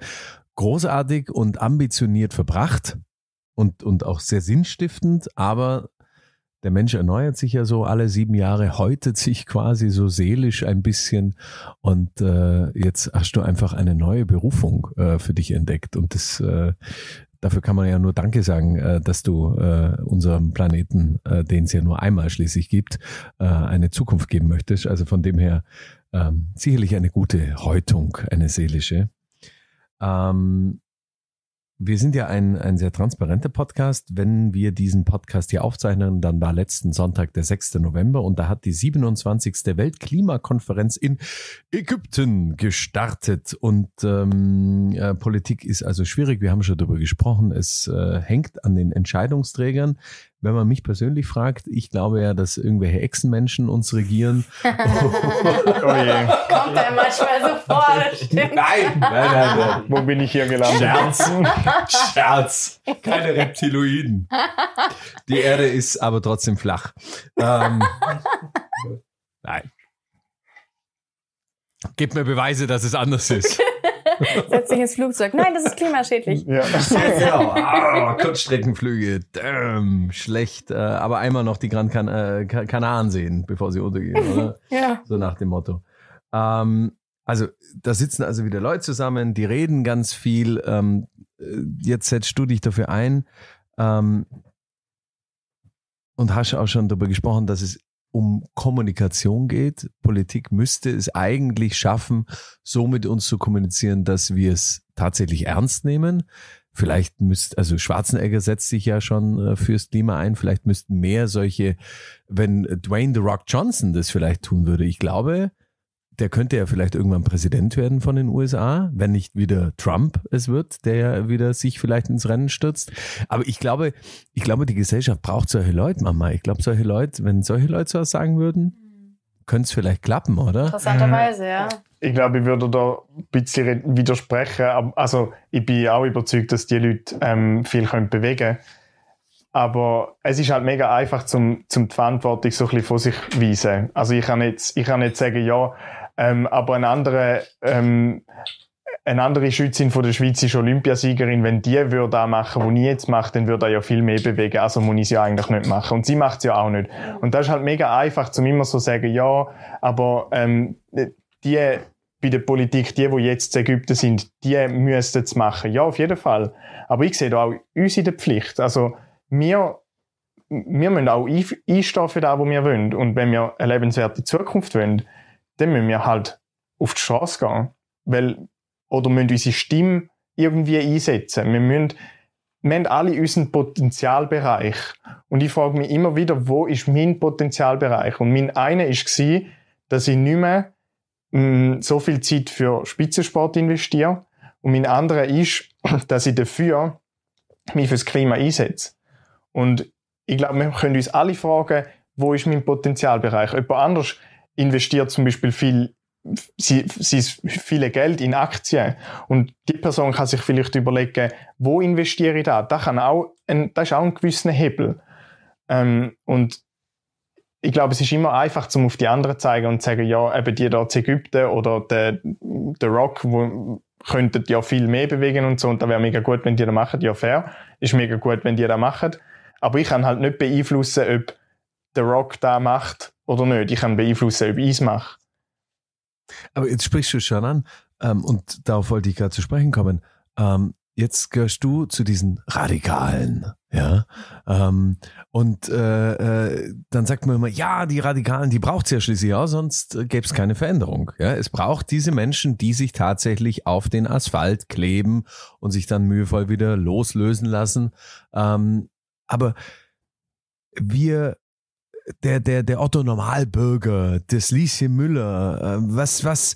großartig und ambitioniert verbracht und, und auch sehr sinnstiftend, aber der Mensch erneuert sich ja so alle sieben Jahre, häutet sich quasi so seelisch ein bisschen und äh, jetzt hast du einfach eine neue Berufung äh, für dich entdeckt und das äh, dafür kann man ja nur Danke sagen, äh, dass du äh, unserem Planeten, äh, den es ja nur einmal schließlich gibt, eine Zukunft geben möchtest. Also von dem her ähm, sicherlich eine gute Häutung, eine seelische. Ähm, wir sind ja ein, ein sehr transparenter Podcast. Wenn wir diesen Podcast hier aufzeichnen, dann war letzten Sonntag der 6. November und da hat die 27. Weltklimakonferenz in Ägypten gestartet. Und ähm, äh, Politik ist also schwierig. Wir haben schon darüber gesprochen. Es äh, hängt an den Entscheidungsträgern wenn man mich persönlich fragt, ich glaube ja, dass irgendwelche Echsenmenschen uns regieren. oh je. Kommt ja manchmal so vor, das stimmt. Nein, nein, nein, nein. Wo bin ich hier gelandet? Scherz. Scherz. Keine Reptiloiden. Die Erde ist aber trotzdem flach. Ähm, nein. Gib mir Beweise, dass es anders ist. Setz dich ins Flugzeug. Nein, das ist klimaschädlich. Ja. genau. Ah, Kurzstreckenflüge. Damn, schlecht. Äh, aber einmal noch die Gran Can äh, Kanaren sehen, bevor sie untergehen, oder? ja. So nach dem Motto. Ähm, also, da sitzen also wieder Leute zusammen, die reden ganz viel. Ähm, äh, jetzt setzt du dich dafür ein. Ähm, und hast auch schon darüber gesprochen, dass es um Kommunikation geht. Politik müsste es eigentlich schaffen, so mit uns zu kommunizieren, dass wir es tatsächlich ernst nehmen. Vielleicht müsste, also Schwarzenegger setzt sich ja schon äh, fürs Klima ein. Vielleicht müssten mehr solche, wenn Dwayne The Rock Johnson das vielleicht tun würde. Ich glaube, der könnte ja vielleicht irgendwann Präsident werden von den USA, wenn nicht wieder Trump es wird, der ja wieder sich vielleicht ins Rennen stürzt. Aber ich glaube, ich glaube, die Gesellschaft braucht solche Leute, Mama. Ich glaube, solche Leute, wenn solche Leute sowas sagen würden, könnte es vielleicht klappen, oder? Interessanterweise, ja. Ich glaube, ich würde da ein bisschen widersprechen. Also, ich bin auch überzeugt, dass die Leute ähm, viel können bewegen können. Aber es ist halt mega einfach, zum, zum die Verantwortung so ein bisschen vor sich zu weisen. Also, ich kann jetzt, ich kann nicht sagen, ja, ähm, aber eine andere, ähm, eine andere Schützin von der Schweiz ist Olympiasiegerin. Wenn die würde da machen, was ich jetzt mache, dann würde er ja viel mehr bewegen. Also muss ich sie ja eigentlich nicht machen. Und sie macht es ja auch nicht. Und das ist halt mega einfach, zum immer so sagen, ja, aber ähm, die bei der Politik, die, die jetzt in Ägypten sind, die müssten es machen. Ja, auf jeden Fall. Aber ich sehe da auch uns in der Pflicht. Also, wir, wir müssen auch einstehen für das, was wir wollen. Und wenn wir eine lebenswerte Zukunft wollen, dann müssen wir halt auf die Straße gehen. Weil, oder müssen unsere Stimme irgendwie einsetzen. Wir müssen, wir haben alle unseren Potenzialbereich. Und ich frage mich immer wieder, wo ist mein Potenzialbereich? Und mein einer war, dass ich nicht mehr mh, mm, so viel Zeit für Spitzensport investiere. Und mein anderer ist, dass ich dafür mich fürs Klima einsetze. Und ich glaube, wir können uns alle fragen, wo ist mein Potenzialbereich? Jemand anders investiert zum Beispiel viel, sie, sie viele Geld in Aktien und die Person kann sich vielleicht überlegen, wo investiere ich da? Das, kann auch ein, das ist auch ein gewisser Hebel. Ähm, und ich glaube, es ist immer einfach, zum auf die anderen zu zeigen und zu sagen, ja, eben die dort in Ägypten oder der, der Rock, wo könnten ja viel mehr bewegen und so und da wäre mega gut, wenn die das machen. Ja, fair. Ist mega gut, wenn die das machen. Aber ich kann halt nicht beeinflussen, ob der Rock da macht oder nicht. Ich kann beeinflussen, ob ich es mache. Aber jetzt sprichst du schon an, ähm, und darauf wollte ich gerade zu sprechen kommen. Ähm, jetzt gehörst du zu diesen Radikalen, ja. Ähm, und äh, äh, dann sagt man immer, ja, die Radikalen, die braucht es ja schließlich auch, sonst gäbe es keine Veränderung. Ja, es braucht diese Menschen, die sich tatsächlich auf den Asphalt kleben und sich dann mühevoll wieder loslösen lassen. Ähm, aber wir der, der, der Otto Normalbürger, das Lieschen Müller, äh, was, was,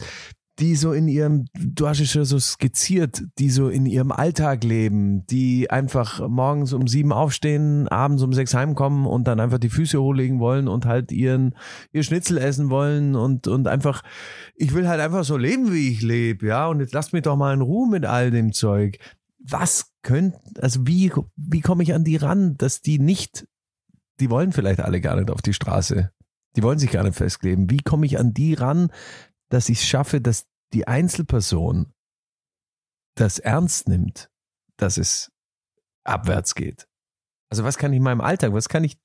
die so in ihrem, du hast es ja so skizziert, die so in ihrem Alltag leben, die einfach morgens um sieben aufstehen, abends um sechs heimkommen und dann einfach die Füße hochlegen wollen und halt ihren, ihr Schnitzel essen wollen und, und einfach, ich will halt einfach so leben, wie ich lebe, ja, und jetzt lasst mich doch mal in Ruhe mit all dem Zeug. Was könnt, also wie, wie komme ich an die ran, dass die nicht, die wollen vielleicht alle gar nicht auf die Straße. Die wollen sich gar nicht festkleben. Wie komme ich an die ran, dass ich es schaffe, dass die Einzelperson das ernst nimmt, dass es abwärts geht. Also was kann ich in meinem Alltag, was kann ich,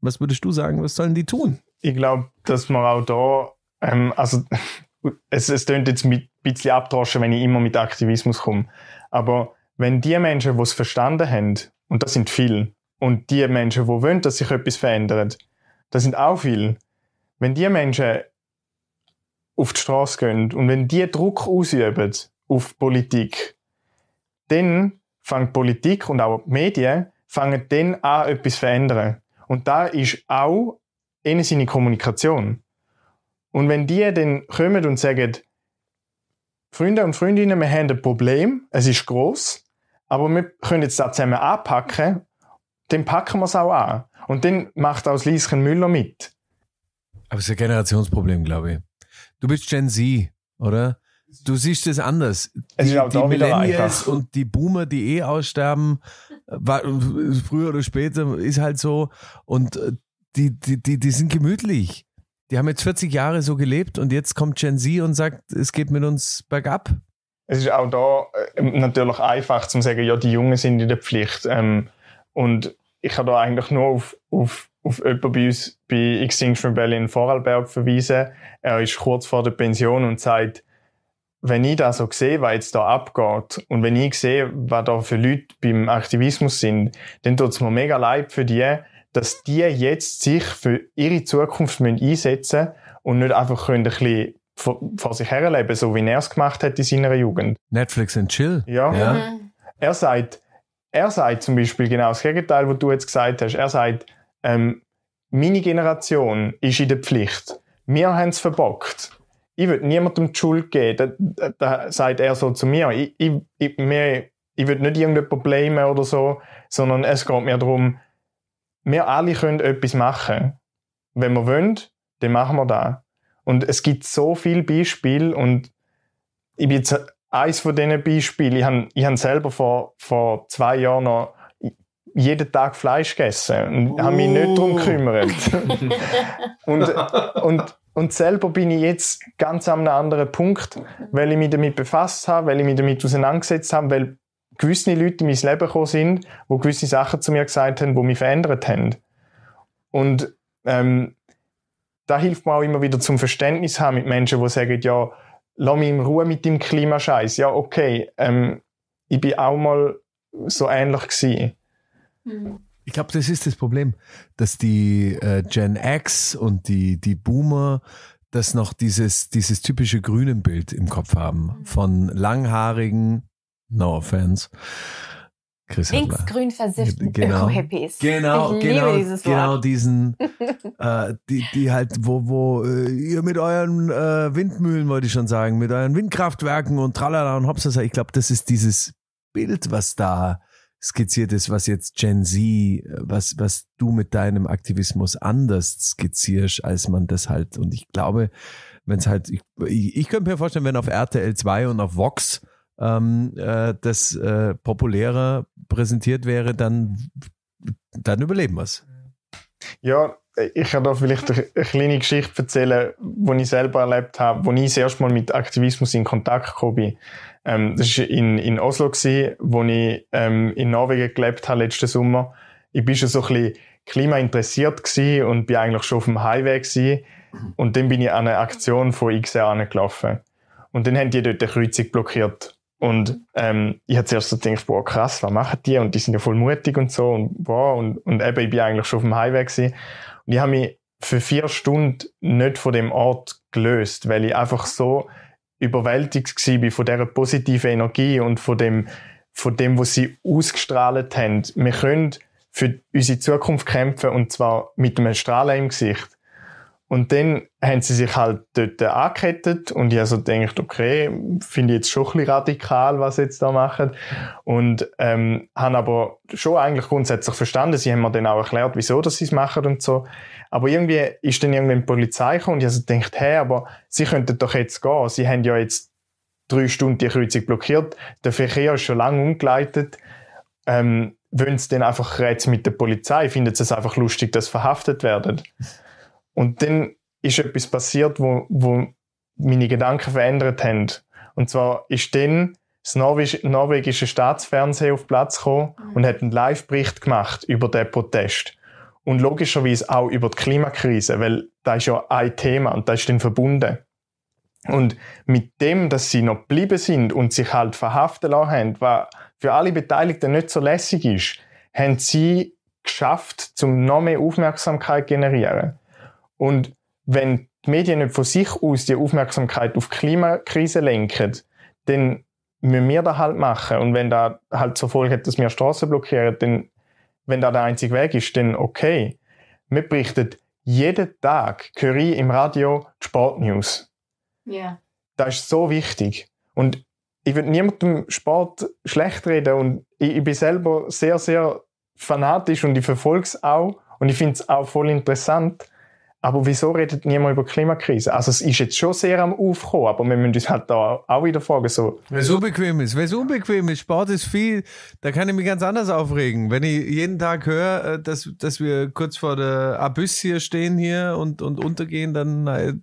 was würdest du sagen, was sollen die tun? Ich glaube, dass man auch da, ähm, also es, es klingt jetzt ein bisschen abdroschen, wenn ich immer mit Aktivismus komme, aber wenn die Menschen, die es verstanden haben, und das sind viele, und die Menschen, die wollen, dass sich etwas verändert, das sind auch viele, wenn die Menschen auf die Straße gehen und wenn die Druck ausüben auf Politik, dann fängt Politik und auch die Medien fangen dann an, etwas zu verändern. Und da ist auch eine seine Kommunikation. Und wenn die dann kommen und sagen, Freunde und Freundinnen, wir haben ein Problem, es ist groß, aber wir können jetzt zusammen anpacken, dann packen wir es auch an. Und dann macht auch Lieschen Müller mit. Aber es ist ein Generationsproblem, glaube ich. Du bist Gen Z, oder? Du siehst es anders. Es die, auch die Millennials und die Boomer, die eh aussterben, war, früher oder später ist halt so. Und äh, die, die, die, die sind gemütlich. Die haben jetzt 40 Jahre so gelebt und jetzt kommt Gen Z und sagt, es geht mit uns bergab. Es ist auch da äh, natürlich einfach zu sagen, ja, die Jungen sind in der Pflicht. Ähm, und ich kann da eigentlich nur auf, auf auf jemanden bei uns bei Extinction Rebellion in Vorarlberg verweisen. Er ist kurz vor der Pension und sagt, wenn ich da so sehe, was jetzt da abgeht und wenn ich sehe, was da für Leute beim Aktivismus sind, dann tut es mir mega leid für die, dass die jetzt sich für ihre Zukunft einsetzen müssen und nicht einfach können ein bisschen vor, vor sich herleben, so wie er es gemacht hat in seiner Jugend. Netflix and Chill. Ja. ja. Mhm. Er sagt, er sagt zum Beispiel genau das Gegenteil, was du jetzt gesagt hast. Er sagt, ähm, meine Generation ist in der Pflicht. Wir haben es verbockt. Ich will niemandem die Schuld geben. Da, da sagt er so zu mir. Ich, ich, ich, mir, ich will nicht irgendein Problem oder so, sondern es geht mir darum, wir alle können etwas machen. Wenn wir wollen, dann machen wir das. Und es gibt so viele Beispiele und ich bin jetzt eins von diesen Beispielen. Ich habe, ich habe selber vor, vor zwei Jahren noch jeden Tag Fleisch gegessen und uh. habe mich nicht darum gekümmert. und, und, und selber bin ich jetzt ganz an einem anderen Punkt, weil ich mich damit befasst habe, weil ich mich damit auseinandergesetzt habe, weil gewisse Leute in mein Leben gekommen sind, wo gewisse Sachen zu mir gesagt haben, die mich verändert haben. Und ähm, da hilft mir auch immer wieder zum Verständnis haben mit Menschen, die sagen, ja, lass mich in Ruhe mit dem Klimascheiß. Ja, okay, ähm, ich bin auch mal so ähnlich gewesen. Ich glaube, das ist das Problem, dass die äh, Gen X und die, die Boomer das noch dieses, dieses typische grünen Bild im Kopf haben. Von langhaarigen, no offense, Chris Linksgrün versifften genau, Öko-Hippies. Genau, ich genau, dieses genau diesen, äh, die, die halt, wo, wo äh, ihr mit euren äh, Windmühlen, wollte ich schon sagen, mit euren Windkraftwerken und tralala und hopsasa, ich glaube, das ist dieses Bild, was da skizziert ist, was jetzt Gen Z, was, was du mit deinem Aktivismus anders skizzierst, als man das halt, und ich glaube, wenn es halt, ich, ich könnte mir vorstellen, wenn auf RTL 2 und auf Vox ähm, äh, das äh, populärer präsentiert wäre, dann, dann überleben wir es. Ja, ich kann da vielleicht eine kleine Geschichte erzählen, die ich selber erlebt habe, wo ich das erste Mal mit Aktivismus in Kontakt gekommen bin. Ähm, das war in, in Oslo, gewesen, wo ich ähm, in Norwegen gelebt habe letzten Sommer. Ich bin schon so ein bisschen Klima interessiert gewesen und bin eigentlich schon auf dem Highway gewesen. Und dann bin ich an eine Aktion von XR angelaufen. Und dann haben die dort eine Kreuzung blockiert. Und ähm, ich habe zuerst so gedacht, boah, krass, was machen die? Und die sind ja voll mutig und so. Und, boah, und, und eben, ich bin eigentlich schon auf dem Highway gewesen. Und ich habe mich für vier Stunden nicht von dem Ort gelöst, weil ich einfach so überwältigt war von dieser positiven Energie und von dem, von dem, was sie ausgestrahlt haben. Wir können für unsere Zukunft kämpfen und zwar mit einem Strahlen im Gesicht. Und dann haben sie sich halt dort angekettet und ich also gedacht, okay, finde ich jetzt schon ein bisschen radikal, was sie jetzt da machen. Und ähm, haben aber schon eigentlich grundsätzlich verstanden. Sie haben mir dann auch erklärt, wieso sie es machen und so. Aber irgendwie ist dann irgendwann die Polizei gekommen und ich also gedacht, hey, aber sie könnten doch jetzt gehen. Sie haben ja jetzt drei Stunden die Kreuzung blockiert. Der Verkehr ist schon lange umgeleitet. Ähm, wollen sie dann einfach jetzt mit der Polizei? Finden sie es einfach lustig, dass sie verhaftet werden? Und dann ist etwas passiert, wo, wo meine Gedanken verändert haben. Und zwar ist dann das norwegische Staatsfernsehen auf Platz gekommen und hat einen Live-Bericht gemacht über den Protest. Und logischerweise auch über die Klimakrise, weil da ist ja ein Thema und das ist dann verbunden. Und mit dem, dass sie noch geblieben sind und sich halt verhaften lassen haben, was für alle Beteiligten nicht so lässig ist, haben sie geschafft, zum noch mehr Aufmerksamkeit zu generieren. Und wenn die Medien nicht von sich aus die Aufmerksamkeit auf die Klimakrise lenken, dann müssen wir das halt machen. Und wenn da halt zur Folge hat, dass wir Straßen blockieren, dann, wenn da der einzige Weg ist, dann okay. Wir berichten jeden Tag, höre ich im Radio die Sportnews. Ja. Yeah. Das ist so wichtig. Und ich will niemandem Sport schlecht reden und ich, ich bin selber sehr, sehr fanatisch und ich verfolge es auch und ich finde es auch voll interessant. Aber wieso redet niemand über Klimakrise? Also es ist jetzt schon sehr am Aufkommen, aber wir müssen uns halt da auch wieder fragen. So. Weil es unbequem ist. Weil es unbequem ist. Sport ist viel, da kann ich mich ganz anders aufregen. Wenn ich jeden Tag höre, äh, dass, dass wir kurz vor der Abyss hier stehen hier und, und untergehen, dann... Nein.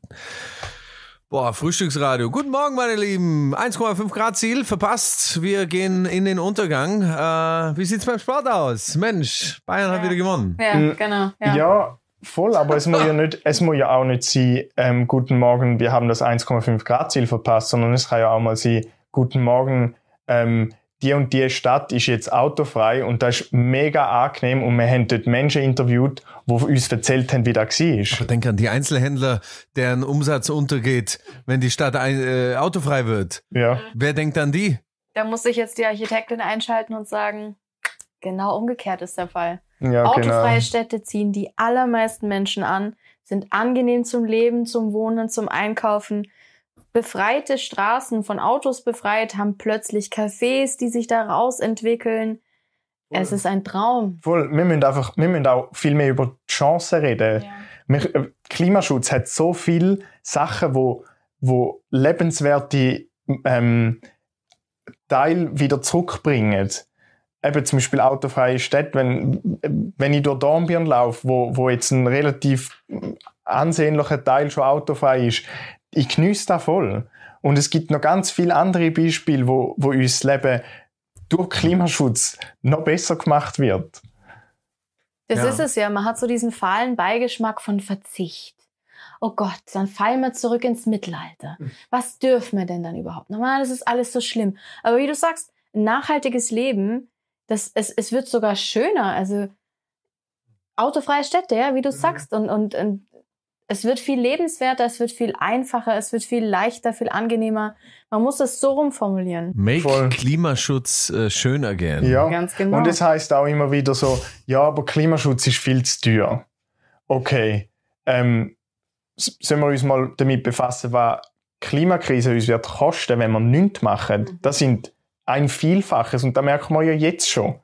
Boah, Frühstücksradio. Guten Morgen, meine Lieben. 1,5 Grad Ziel verpasst. Wir gehen in den Untergang. Äh, wie sieht's beim Sport aus? Mensch, Bayern ja. hat wieder gewonnen. Ja, genau. Ja. ja voll, aber es muss ja nicht, es muss ja auch nicht sein, ähm, guten Morgen, wir haben das 1,5 Grad Ziel verpasst, sondern es kann ja auch mal sein, guten Morgen, ähm, die und die Stadt ist jetzt autofrei und das ist mega angenehm und wir haben dort Menschen interviewt, die uns erzählt haben, wie das war. Aber denk an die Einzelhändler, deren Umsatz untergeht, wenn die Stadt äh, autofrei wird. Ja. Wer denkt an die? Da muss sich jetzt die Architektin einschalten und sagen, genau umgekehrt ist der Fall. Ja, Autofreie genau. Städte ziehen die allermeisten Menschen an, sind angenehm zum Leben, zum Wohnen, zum Einkaufen. Befreite Straßen von Autos befreit, haben plötzlich Cafés, die sich daraus entwickeln. Voll. Es ist ein Traum. Voll. Wir müssen einfach, wir müssen auch viel mehr über Chancen reden. Ja. Wir, äh, Klimaschutz hat so viele Sachen, wo, wo lebenswerte ähm, Teil wieder zurückbringen eben zum Beispiel autofreie Städte, wenn, wenn ich durch Dornbirn laufe, wo, wo jetzt ein relativ ansehnlicher Teil schon autofrei ist, ich genieße das voll. Und es gibt noch ganz viele andere Beispiele, wo, wo uns das Leben durch Klimaschutz noch besser gemacht wird. Das ja. ist es ja. Man hat so diesen fahlen Beigeschmack von Verzicht. Oh Gott, dann fallen wir zurück ins Mittelalter. Hm. Was dürfen wir denn dann überhaupt? Normal, das ist alles so schlimm. Aber wie du sagst, ein nachhaltiges Leben das, es, es wird sogar schöner. Also autofreie Städte, ja, wie du mhm. sagst. Und, und, und es wird viel lebenswerter, es wird viel einfacher, es wird viel leichter, viel angenehmer. Man muss es so rumformulieren. Make Voll. Klimaschutz äh, schön again. Ja, ganz genau. Und es heißt auch immer wieder so, ja, aber Klimaschutz ist viel zu teuer. Okay, ähm, sollen wir uns mal damit befassen, was Klimakrise uns wird kosten, wenn wir nichts machen? Mhm. Das sind ein Vielfaches und da merken wir ja jetzt schon.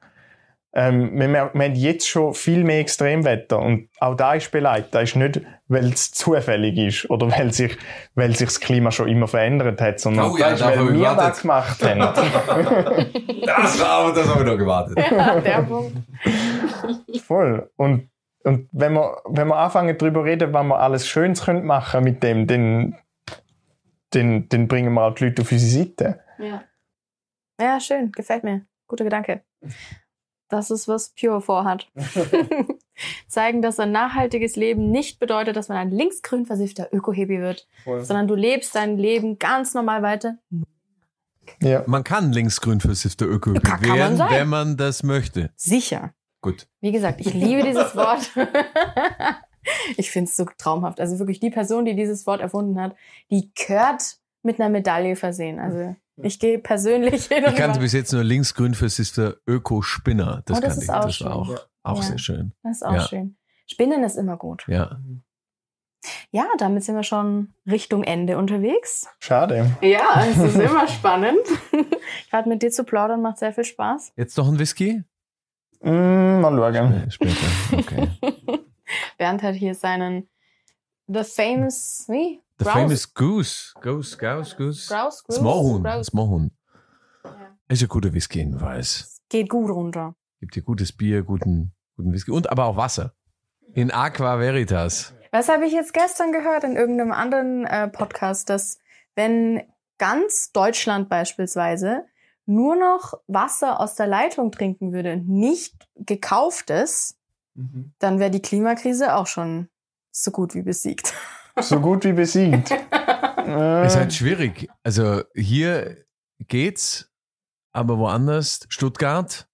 Ähm, wir, wir, haben jetzt schon viel mehr Extremwetter und auch da ist beleidigt. Das ist nicht, weil es zufällig ist oder weil sich, weil sich das Klima schon immer verändert hat, sondern oh, ja, das ist, weil wir das gemacht haben. das, war, das haben wir noch gewartet. Ja, der Punkt. Voll. Und, und wenn wir, wenn wir anfangen darüber reden, was wir alles Schönes können machen mit dem, dann, dann, dann bringen wir auch die Leute auf unsere Seite. Ja. Ja, schön, gefällt mir. Guter Gedanke. Das ist, was Pure vorhat. zeigen, dass ein nachhaltiges Leben nicht bedeutet, dass man ein linksgrün versiffter Ökohebi wird, Voll. sondern du lebst dein Leben ganz normal weiter. Ja. Man kann linksgrün versiffter öko Ja, kann- kann man werden, sein. wenn man das möchte. Sicher. Gut. Wie gesagt, ich liebe dieses Wort. ich finde es so traumhaft. Also wirklich die Person, die dieses Wort erfunden hat, die gehört mit einer Medaille versehen. Also ich gehe persönlich hin und Ich kannte bis jetzt nur linksgrün versiffter Öko-Spinner. Das Oh, das kannte ist ich. auch Das war schön. auch, auch Ja. sehr schön. Das ist auch Ja. schön. Spinnen ist immer gut. Ja. Ja, damit sind wir schon Richtung Ende unterwegs. Schade. Ja, es ist immer spannend. Gerade mit dir zu plaudern macht sehr viel Spaß. Jetzt noch ein Whisky? Mm, mal schauen. Später. Okay. Bernd hat hier seinen The Famous, wie? The Grouse- famous goose. Goose, goose, goose. Grouse, Das Grouse, Moorhuhn. Grouse. Ja. Ist ein guter Whisky, jedenfalls. Geht gut runter. Gibt hier gutes Bier, guten, guten Whisky und aber auch Wasser. In Aqua Veritas. Was habe ich jetzt gestern gehört in irgendeinem anderen äh, Podcast, dass wenn ganz Deutschland beispielsweise nur noch Wasser aus der Leitung trinken würde und nicht gekauftes, dann wäre die Klimakrise auch schon so gut wie besiegt. So gut wie besiegt. Äh, Ist halt schwierig. Also hier geht's, aber woanders, Stuttgart,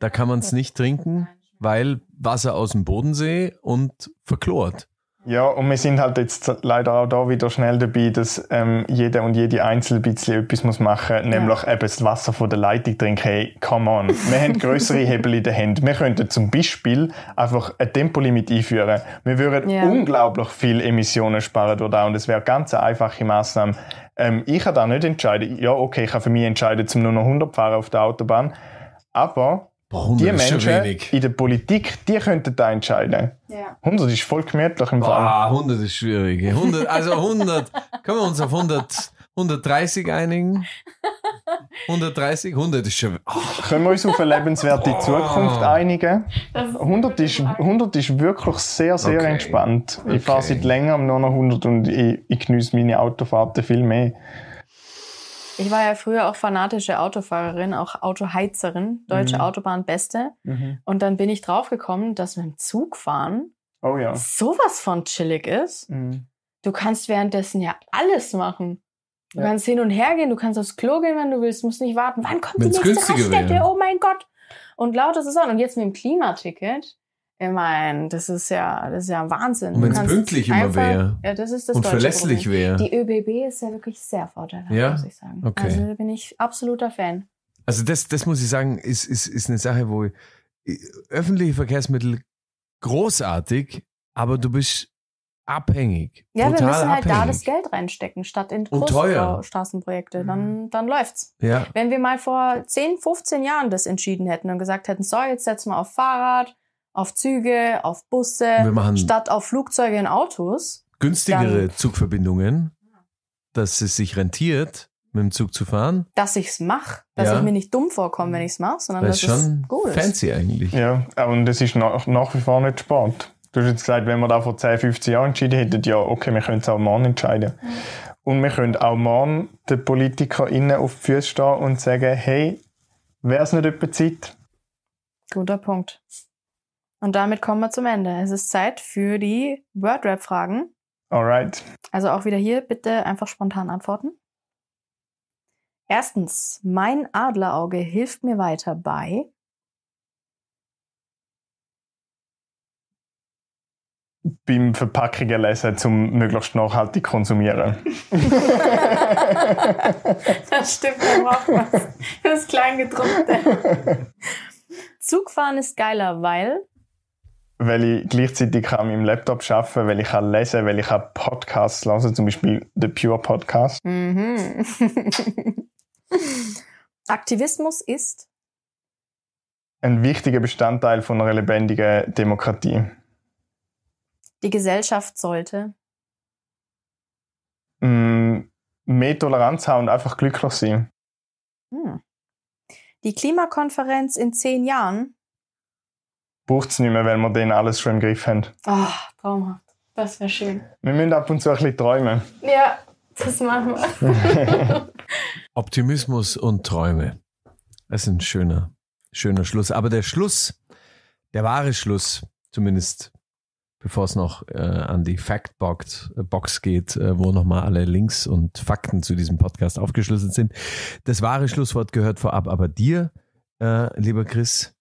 da kann man es nicht trinken, weil Wasser aus dem Bodensee und verklort. Ja, und wir sind halt jetzt leider auch da wieder schnell dabei, dass ähm, jeder und jede einzeln ein bisschen etwas muss machen, nämlich eben das Wasser von der Leitung trinken. Hey, come on. Wir haben größere Hebel in der Hand. Wir könnten zum Beispiel einfach ein Tempolimit einführen. Wir würden Ja. unglaublich viel Emissionen sparen durch das und es wäre eine ganz einfache Maßnahme. Ähm, ich kann da nicht entscheiden. Ja, okay, ich kann für mich entscheiden, zum nur noch 100 fahren auf der Autobahn. Aber Boah, 100 die Menschen wenig. in der Politik, die könnten da entscheiden. Ja. 100 ist voll gemütlich im Fall. Boah, 100 ist schwierig. 100, also 100, können wir uns auf 100, 130 einigen? 130? 100 ist schon... Oh, Können wir uns auf eine lebenswerte Oh. Zukunft einigen? Das ist 100 ist, 100 ist wirklich sehr, sehr Okay. entspannt. Okay. Ich fahre seit längerem nur noch 100 und ich, ich genieße meine Autofahrten viel mehr. Ich war ja früher auch fanatische Autofahrerin, auch Autoheizerin, deutsche Mhm. Autobahn Beste. Und dann bin ich draufgekommen, dass mit dem Zugfahren Oh ja. sowas von chillig ist. Mhm. Du kannst währenddessen ja alles machen. Du Ja. kannst hin und her gehen, du kannst aufs Klo gehen, wenn du willst, musst nicht warten. Wann kommt Wenn's die nächste Raststätte? wäre. Oh mein Gott. Und lauter Saison. Und jetzt mit dem Klimaticket, ich meine, das ist ja, das ist ja Wahnsinn. Und wenn's kannst pünktlich immer wäre. Ja, das ist das und verlässlich wäre. Die ÖBB ist ja wirklich sehr vorteilhaft, Ja? muss ich sagen. Okay. Also da bin ich absoluter Fan. Also das, das muss ich sagen, ist, ist, ist eine Sache, wo ich, öffentliche Verkehrsmittel großartig, aber du bist abhängig. Ja, wir müssen halt abhängig. da das Geld reinstecken, statt in Und teuer. Großstraßenprojekte. Dann, dann läuft's. Ja, Wenn wir mal vor 10, 15 Jahren das entschieden hätten und gesagt hätten, so, jetzt setzen wir auf Fahrrad, auf Züge, auf Busse, wir machen statt auf Flugzeuge und Autos. günstigere dann- Zugverbindungen, dass es sich rentiert, mit dem Zug zu fahren. dass ich's mache, dass Ja. ich mir nicht dumm vorkomme, wenn ich's mache, sondern Das dass schon es gut ist. fancy eigentlich. Ja, und es ist nach, nach wie vor nicht Sport. Du hast jetzt gesagt, wenn wir da vor 10, 15 Jahren entschieden hätten, ja, okay, wir können es auch morgen entscheiden. Und wir können auch morgen den PolitikerInnen auf die Füße stehen und sagen, hey, wäre es nicht etwa Zeit? Guter Punkt. Und damit kommen wir zum Ende. Es ist Zeit für die Wordrap-Fragen. Alright. Also auch wieder hier bitte einfach spontan antworten. Erstens, mein Adlerauge hilft mir weiter bei. Beim Verpackungen lesen, um möglichst nachhaltig konsumieren. Das stimmt, da braucht was. Das Kleingedruckte. Zugfahren ist geiler, weil. Weil ich gleichzeitig mit meinem Laptop arbeiten weil ich kann lesen, weil ich kann Podcasts hören, zum Beispiel den Pure Podcast. Mhm. Aktivismus ist. Ein wichtiger Bestandteil von einer lebendigen Demokratie. Die Gesellschaft sollte. Mm, mehr Toleranz haben und einfach glücklich sein. Hm. Die Klimakonferenz in zehn Jahren. Braucht es nicht mehr, weil wir den alles schon im Griff haben. Ah, traumhaft. Das wäre schön. Wir müssen ab und zu ein bisschen träumen. Ja, das machen wir. Optimismus und Träume. Das ist ein schöner, schöner Schluss. Aber der Schluss, der wahre Schluss, zumindest bevor es noch äh, an die Factbox Box geht, äh, wo nochmal alle Links und Fakten zu diesem Podcast aufgeschlüsselt sind. Das wahre Schlusswort gehört vorab aber dir, äh, lieber Chris.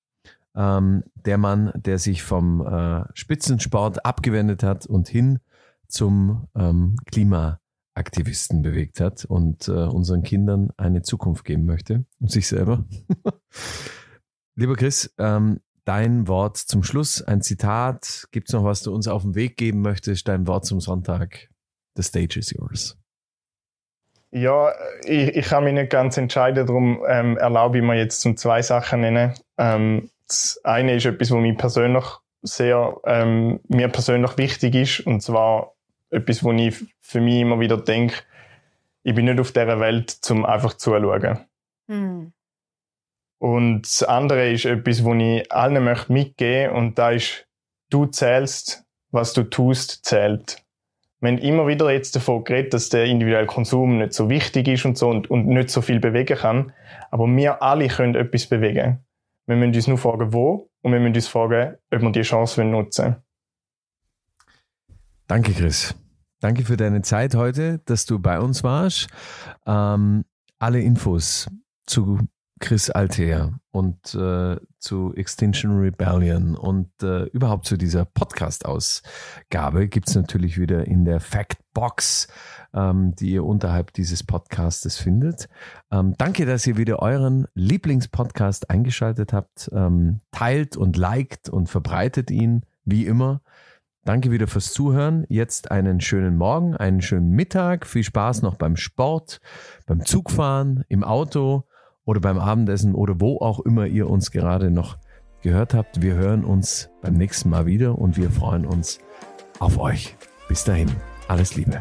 Ähm, der Mann, der sich vom äh, Spitzensport abgewendet hat und hin zum ähm, Klimaaktivisten bewegt hat und äh, unseren Kindern eine Zukunft geben möchte und sich selber. lieber Chris, ähm, dein Wort zum Schluss, ein Zitat. Gibt es noch was du uns auf den Weg geben möchtest? Dein Wort zum Sonntag. The stage is yours. Ja, ich, ich kann mich nicht ganz entscheiden, darum ähm, erlaube ich mir jetzt zum zwei Sachen nennen. Ähm, das eine ist etwas, was mir persönlich sehr, ähm, mir persönlich wichtig ist, und zwar etwas, wo ich für mich immer wieder denke, ich bin nicht auf dieser Welt, zum einfach zuzuschauen. Hm. Und das andere ist etwas, wo ich allen möchte mitgeben und da ist, du zählst, was du tust, zählt. Haben immer wieder jetzt davon geredet, dass der individuelle Konsum nicht so wichtig ist und so und, und nicht so viel bewegen kann. Aber wir alle können etwas bewegen. Wir müssen uns nur fragen, wo und wir müssen uns fragen, ob wir die Chance nutzen wollen. Danke, Chris. Danke für deine Zeit heute, dass du bei uns warst. Ähm, alle Infos zu Chris Altea und äh, zu Extinction Rebellion und äh, überhaupt zu dieser Podcast-Ausgabe gibt es natürlich wieder in der Factbox, ähm, die ihr unterhalb dieses Podcastes findet. Ähm, danke, dass ihr wieder euren Lieblingspodcast eingeschaltet habt. Ähm, teilt und liked und verbreitet ihn, wie immer. Danke wieder fürs Zuhören. Jetzt einen schönen Morgen, einen schönen Mittag. Viel Spaß noch beim Sport, beim Zugfahren, im Auto oder beim Abendessen oder wo auch immer ihr uns gerade noch gehört habt. Wir hören uns beim nächsten Mal wieder und wir freuen uns auf euch. Bis dahin, alles Liebe.